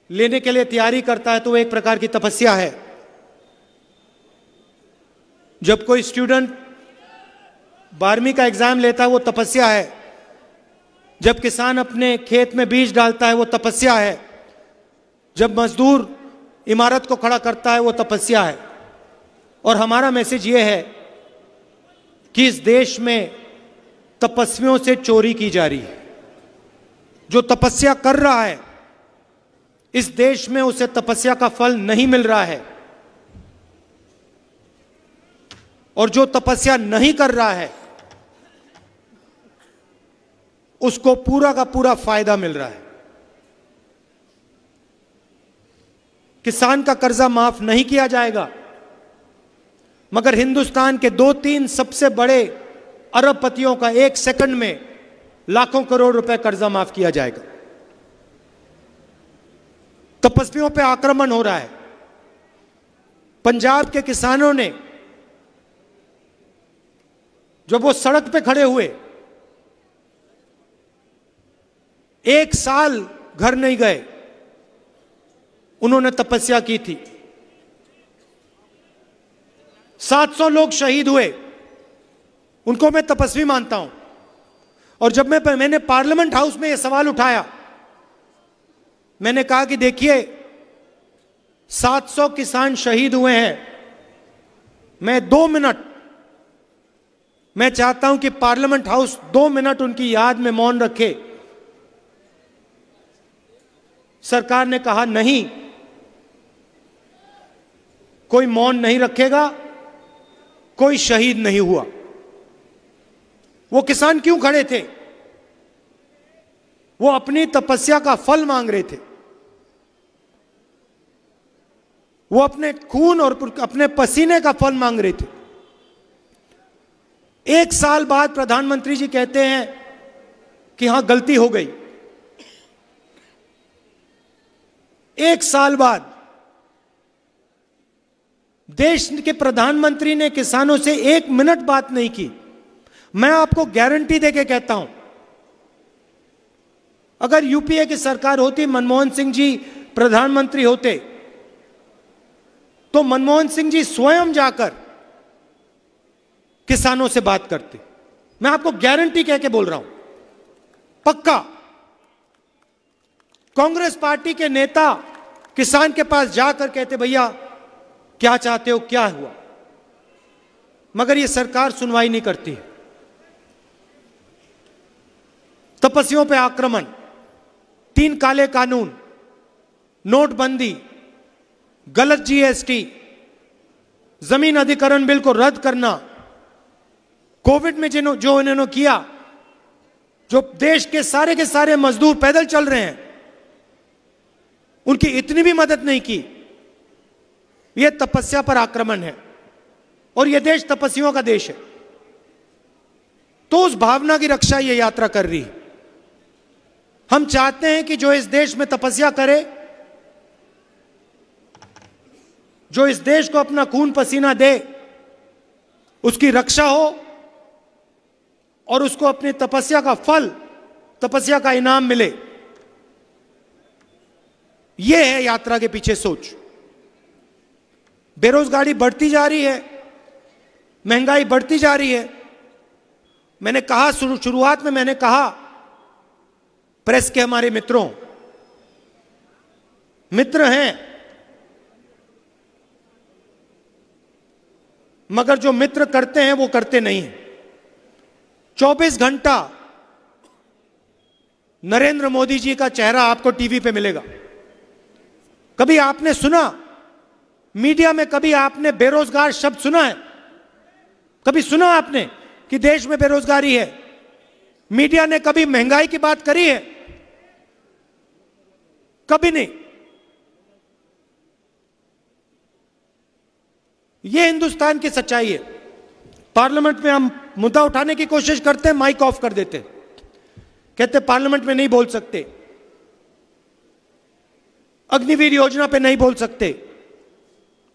लेने के लिए तैयारी करता है तो वह एक प्रकार की तपस्या है। जब कोई स्टूडेंट बारहवीं का एग्ज़ाम लेता है, वो तपस्या है। जब किसान अपने खेत में बीज डालता है, वो तपस्या है। जब मजदूर इमारत को खड़ा करता है, वो तपस्या है। और हमारा मैसेज ये है कि इस देश में तपस्वियों से चोरी की जा रही है। जो तपस्या कर रहा है, इस देश में उसे तपस्या का फल नहीं मिल रहा है। और जो तपस्या नहीं कर रहा है, उसको पूरा का पूरा फ़ायदा मिल रहा है। किसान का कर्जा माफ़ नहीं किया जाएगा। मगर हिंदुस्तान के दो तीन सबसे बड़े अरबपतियों का एक सेकंड में लाखों करोड़ रुपए कर्जा माफ़ किया जाएगा। तपस्वियों पे आक्रमण हो रहा है। पंजाब के किसानों ने जब वो सड़क पे खड़े हुए, एक साल घर नहीं गए। उन्होंने तपस्या की थी। 700 लोग शहीद हुए। उनको मैं तपस्वी मानता हूँ। और जब मैं, मैंने पार्लियामेंट हाउस में यह सवाल उठाया, मैंने कहा कि देखिए 700 किसान शहीद हुए हैं। मैं दो मिनट, मैं चाहता हूँ कि पार्लियामेंट हाउस दो मिनट उनकी याद में मौन रखे। सरकार ने कहा, नहीं कोई मौन नहीं रखेगा, कोई शहीद नहीं हुआ। वो किसान क्यों खड़े थे? वो अपनी तपस्या का फल मांग रहे थे। वो अपने खून और अपने पसीने का फल मांग रहे थे। एक साल बाद प्रधानमंत्री जी कहते हैं कि हाँ, गलती हो गई। एक साल बाद देश के प्रधानमंत्री ने किसानों से एक मिनट बात नहीं की। मैं आपको गारंटी देके कहता हूँ, अगर यूपीए की सरकार होती, मनमोहन सिंह जी प्रधानमंत्री होते तो मनमोहन सिंह जी स्वयं जाकर किसानों से बात करते। मैं आपको गारंटी कह के बोल रहा हूँ, पक्का। कांग्रेस पार्टी के नेता किसान के पास जाकर कहते, भैया क्या चाहते हो, क्या हुआ? मगर यह सरकार सुनवाई नहीं करती है। तपस्वियों पे आक्रमण, तीन काले कानून, नोटबंदी, गलत जीएसटी ज़मीन अधिकरण बिल को रद्द करना, कोविड में जिन्हों जो इन्होंने किया, जो देश के सारे के सारे मजदूर पैदल चल रहे हैं, उनकी इतनी भी मदद नहीं की। यह तपस्या पर आक्रमण है और यह देश तपस्वियों का देश है। तो उस भावना की रक्षा यह यात्रा कर रही है। हम चाहते हैं कि जो इस देश में तपस्या करे, जो इस देश को अपना खून पसीना दे, उसकी रक्षा हो और उसको अपनी तपस्या का फल, तपस्या का इनाम मिले। यह है यात्रा के पीछे सोच। बेरोजगारी बढ़ती जा रही है, महँगाई बढ़ती जा रही है। मैंने कहा, शुरू, शुरुआत में मैंने कहा, प्रेस के हमारे मित्रों, मित्र हैं, मगर जो मित्र करते हैं, वो करते नहीं हैं। 24 घंटा नरेंद्र मोदी जी का चेहरा आपको टीवी पे मिलेगा। कभी आपने सुना मीडिया में कभी आपने बेरोजगार शब्द सुना है? कभी सुना आपने कि देश में बेरोजगारी है? मीडिया ने कभी महँगाई की बात करी है? कभी नहीं। यह हिंदुस्तान की सच्चाई है। पार्लियामेंट में हम मुद्दा उठाने की कोशिश करते हैं, माइक ऑफ़ कर देते। कहते, पार्लियामेंट में नहीं बोल सकते। अग्निवीर योजना पे नहीं बोल सकते।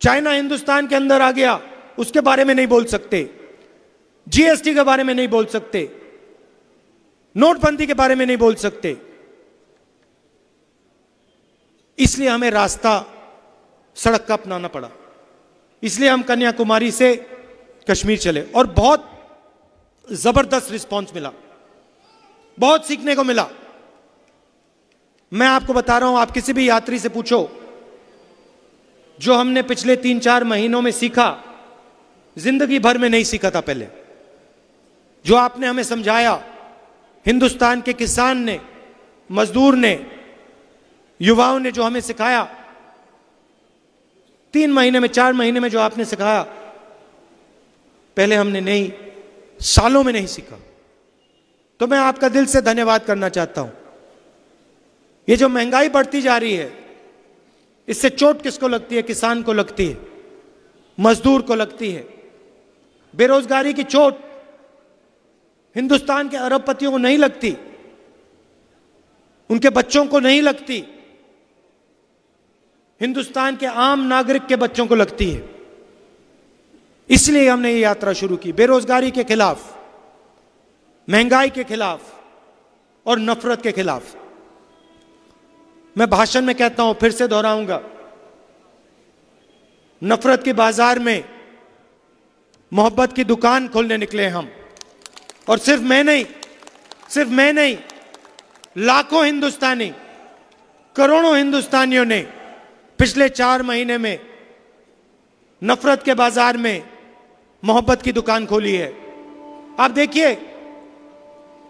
चाइना हिंदुस्तान के अंदर आ गया, उसके बारे में नहीं बोल सकते। जीएसटी के बारे में नहीं बोल सकते। नोटबंदी के बारे में नहीं बोल सकते। इसलिए हमें रास्ता, सड़क का अपनाना पड़ा। इसलिए हम कन्याकुमारी से कश्मीर चले और बहुत ज़बरदस्त रिस्पांस मिला। बहुत सीखने को मिला। मैं आपको बता रहा हूँ, आप किसी भी यात्री से पूछो जो हमने पिछले तीन चार महीनों में सीखा, ज़िंदगी भर में नहीं सीखा था पहले। जो आपने हमें समझाया, हिंदुस्तान के किसान ने, मजदूर ने, युवाओं ने जो हमें सिखाया, तीन महीने में, चार महीने में जो आपने सिखाया, पहले हमने नहीं, सालों में नहीं सीखा। तो मैं आपका दिल से धन्यवाद करना चाहता हूँ। ये जो महँगाई बढ़ती जा रही है इससे चोट किसको लगती है? किसान को लगती है। मजदूर को लगती है। बेरोजगारी की चोट हिंदुस्तान के अरबपतियों को नहीं लगती। उनके बच्चों को नहीं लगती। हिंदुस्तान के आम नागरिक के बच्चों को लगती है। इसलिए हमने ये यात्रा शुरू की। बेरोजगारी के खिलाफ, महँगाई के खिलाफ और नफरत के खिलाफ। मैं भाषण में कहता हूँ, फिर से दोहराऊँगा। नफरत के बाज़ार में मोहब्बत की दुकान खोलने निकले हम। और सिर्फ़ मैं नहीं, सिर्फ़ मैं नहीं, लाखों हिंदुस्तानी, करोड़ों हिंदुस्तानियों ने पिछले चार महीने में नफरत के बाज़ार में मोहब्बत की दुकान खोली है। आप देखिए,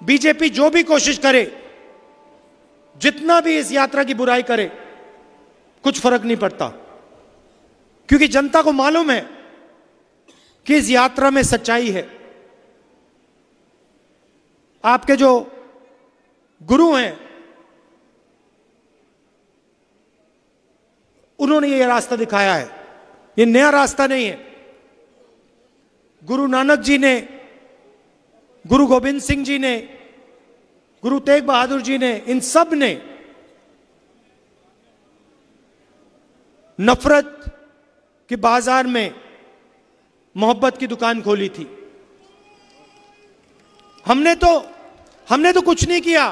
बीजेपी जो भी कोशिश करे जितना भी इस यात्रा की बुराई करे, कुछ फ़र्क नहीं पड़ता। क्योंकि जनता को मालूम है कि इस यात्रा में सच्चाई है। आपके जो गुरु हैं, उन्होंने ये रास्ता दिखाया है। ये नया रास्ता नहीं है। गुरु नानक जी ने, गुरु गोविंद सिंह जी ने गुरु तेग बहादुर जी ने, इन सबने नफरत के बाज़ार में मोहब्बत की दुकान खोली थी। हमने तो हमने तो कुछ नहीं किया।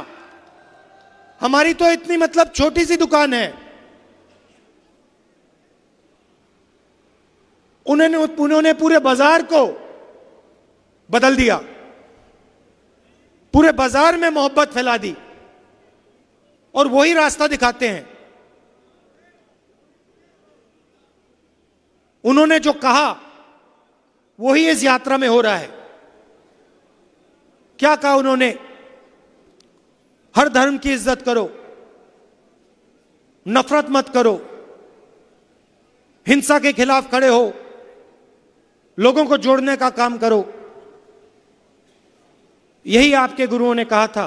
हमारी तो इतनी मतलब छोटी सी दुकान है। उन्होंने उन्होंने पूरे बाज़ार को बदल दिया। पूरे बाज़ार में मोहब्बत फैला दी। और वही रास्ता दिखाते हैं। उन्होंने जो कहा, वही इस यात्रा में हो रहा है। क्या कहा उन्होंने? हर धर्म की इज़्ज़त करो। नफरत मत करो। हिंसा के खिलाफ खड़े हो। लोगों को जोड़ने का काम करो। यही आपके गुरुओं ने कहा था,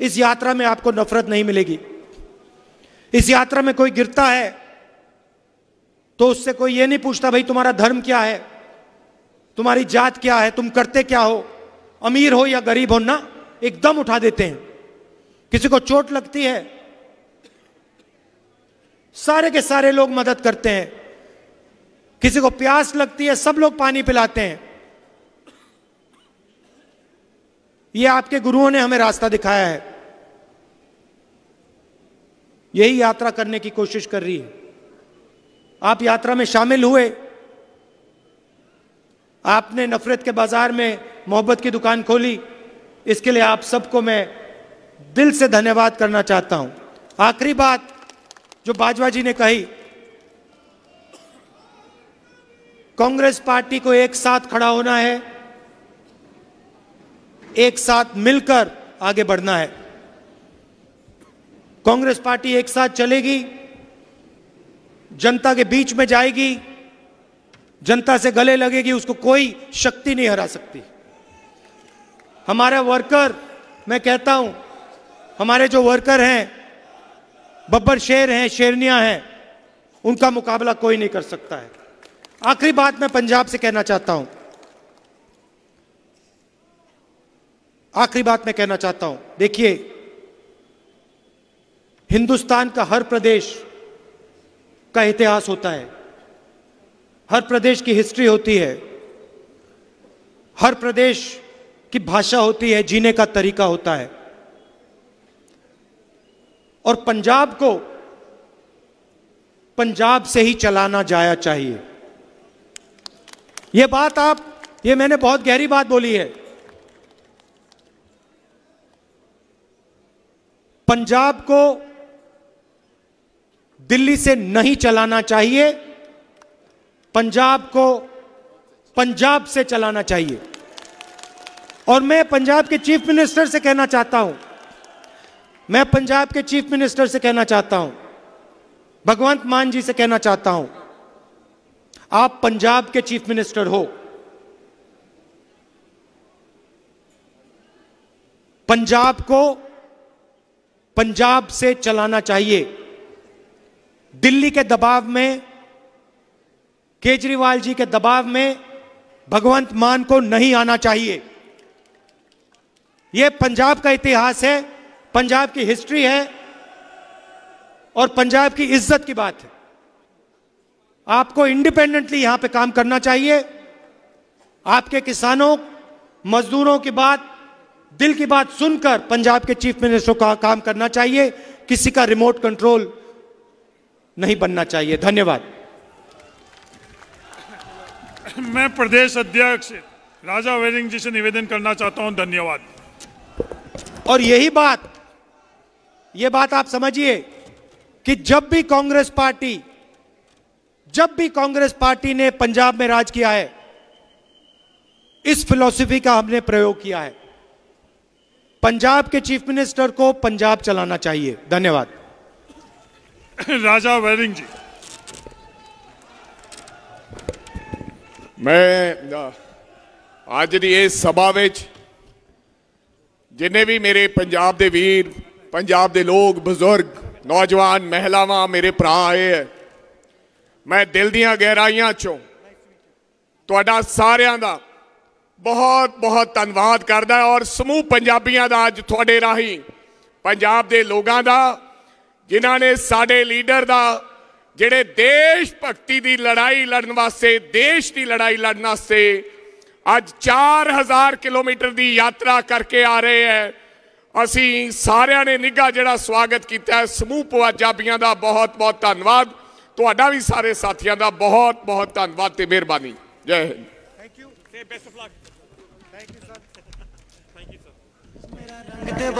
इस यात्रा में आपको नफरत नहीं मिलेगी। इस यात्रा में कोई गिरता है तो उससे कोई ये नहीं पूछता, भाई, तुम्हारा धर्म क्या है? तुम्हारी जात क्या है? तुम करते क्या हो? अमीर हो या गरीब हो? ना, एकदम उठा देते हैं। किसी को चोट लगती है, सारे के सारे लोग मदद करते हैं। किसी को प्यास लगती है, सब लोग पानी पिलाते हैं। ये आपके गुरुओं ने हमें रास्ता दिखाया है। यही यात्रा करने की कोशिश कर रही है। आप यात्रा में शामिल हुए। आपने नफरत के बाज़ार में मोहब्बत की दुकान खोली। इसके लिए आप सबको मैं दिल से धन्यवाद करना चाहता हूँ। आखिरी बात जो बाजवा जी ने कही, कांग्रेस पार्टी को एक साथ खड़ा होना है। एक साथ मिलकर आगे बढ़ना है। कांग्रेस पार्टी एक साथ चलेगी, जनता के बीच में जाएगी, जनता से गले लगेगी, उसको कोई शक्ति नहीं हरा सकती। हमारे वर्कर, मैं कहता हूँ, हमारे जो वर्कर हैं, बब्बर शेर हैं, शेरनियाँ हैं, उनका मुकाबला कोई नहीं कर सकता है। आखिरी बात मैं पंजाब से कहना चाहता हूँ आखिरी बात मैं कहना चाहता हूँ। देखिए, हिंदुस्तान का हर प्रदेश का इतिहास होता है। हर प्रदेश की हिस्ट्री होती है। हर प्रदेश की भाषा होती है, जीने का तरीका होता है। और पंजाब को पंजाब से ही चलाना जाया चाहिए। यह बात आप, ये मैंने बहुत गहरी बात बोली है। पंजाब को दिल्ली से नहीं चलाना चाहिए, पंजाब को पंजाब से चलाना चाहिए। और मैं पंजाब के चीफ मिनिस्टर से कहना चाहता हूँ। मैं पंजाब के चीफ मिनिस्टर से कहना चाहता हूँ। भगवंत मान जी से कहना चाहता हूँ, आप पंजाब के चीफ मिनिस्टर हो। पंजाब को पंजाब से चलाना चाहिए। दिल्ली के दबाव में, केजरीवाल जी के दबाव में भगवंत मान को नहीं आना चाहिए। यह पंजाब का इतिहास है, पंजाब की हिस्ट्री है और पंजाब की इज़्ज़त की बात है। आपको इंडिपेंडेंटली यहाँ पे काम करना चाहिए। आपके किसानों, मजदूरों की बात दिल की बात सुनकर पंजाब के चीफ मिनिस्टर का काम करना चाहिए किसी का रिमोट कंट्रोल नहीं बनना चाहिए। धन्यवाद। मैं प्रदेश अध्यक्ष राजा वेरिंग जी से निवेदन करना चाहता हूँ धन्यवाद। और यही बात यह बात आप समझिए कि जब भी कांग्रेस पार्टी जब भी कांग्रेस पार्टी ने पंजाब में राज किया है इस फिलॉसफी का हमने प्रयोग किया है। पंजाब के चीफ मिनिस्टर को पंजाब चलाना चाहिए धन्यवाद (coughs) राजा वेरिंग जी ਮੈਂ ਅੱਜ ਦੀ ਇਸ ਸਭਾ ਵਿੱਚ ਜਿੰਨੇ ਵੀ ਮੇਰੇ ਪੰਜਾਬ ਦੇ ਵੀਰ ਪੰਜਾਬ ਦੇ ਲੋਕ ਬਜ਼ੁਰਗ ਨੌਜਵਾਨ ਮਹਿਲਾਵਾਂ ਮੇਰੇ ਭਰਾ ਆਏ ਹੈ ਮੈਂ ਦਿਲ ਦੀਆਂ ਗਹਿਰਾਈਆਂ ਚੋਂ ਤੁਹਾਡਾ ਸਾਰਿਆਂ ਦਾ ਬਹੁਤ ਬਹੁਤ ਧੰਨਵਾਦ ਕਰਦਾ ਔਰ ਸਮੂਹ ਪੰਜਾਬੀਆਂ ਦਾ ਅੱਜ ਤੁਹਾਡੇ ਰਾਹੀਂ, ਪੰਜਾਬ ਦੇ ਲੋਕਾਂ ਦਾ, ਜਿਨ੍ਹਾਂ ਨੇ ਸਾਡੇ ਲੀਡਰ ਦਾ, ਜਿਹੜੇ ਦੇਸ਼ ਭਗਤੀ ਦੀ ਲੜਾਈ ਲੜਨ ਵਾਸਤੇ, ਦੇਸ਼ ਦੀ ਲੜਾਈ ਲੜਨ ਵਾਸਤੇ ਅੱਜ 4000 ਕਿਲੋਮੀਟਰ ਦੀ ਯਾਤਰਾ ਕਰਕੇ ਆ ਰਹੇ ਹੈ। ਅਸੀਂ ਸਾਰਿਆਂ ਨੇ ਨਿੱਘਾ ਜਿਹੜਾ ਸਵਾਗਤ ਕੀਤਾ ਹੈ, ਸਮੂਹ ਪੰਜਾਬੀਆਂ ਦਾ ਬਹੁਤ ਬਹੁਤ ਧੰਨਵਾਦ। ਤੁਹਾਡਾ ਵੀ ਸਾਰੇ ਸਾਥੀਆਂ ਦਾ ਬਹੁਤ ਬਹੁਤ ਧੰਨਵਾਦ ਤੇ ਮਿਹਰਬਾਨੀ। Jai Hind. Thank you best of luck कितने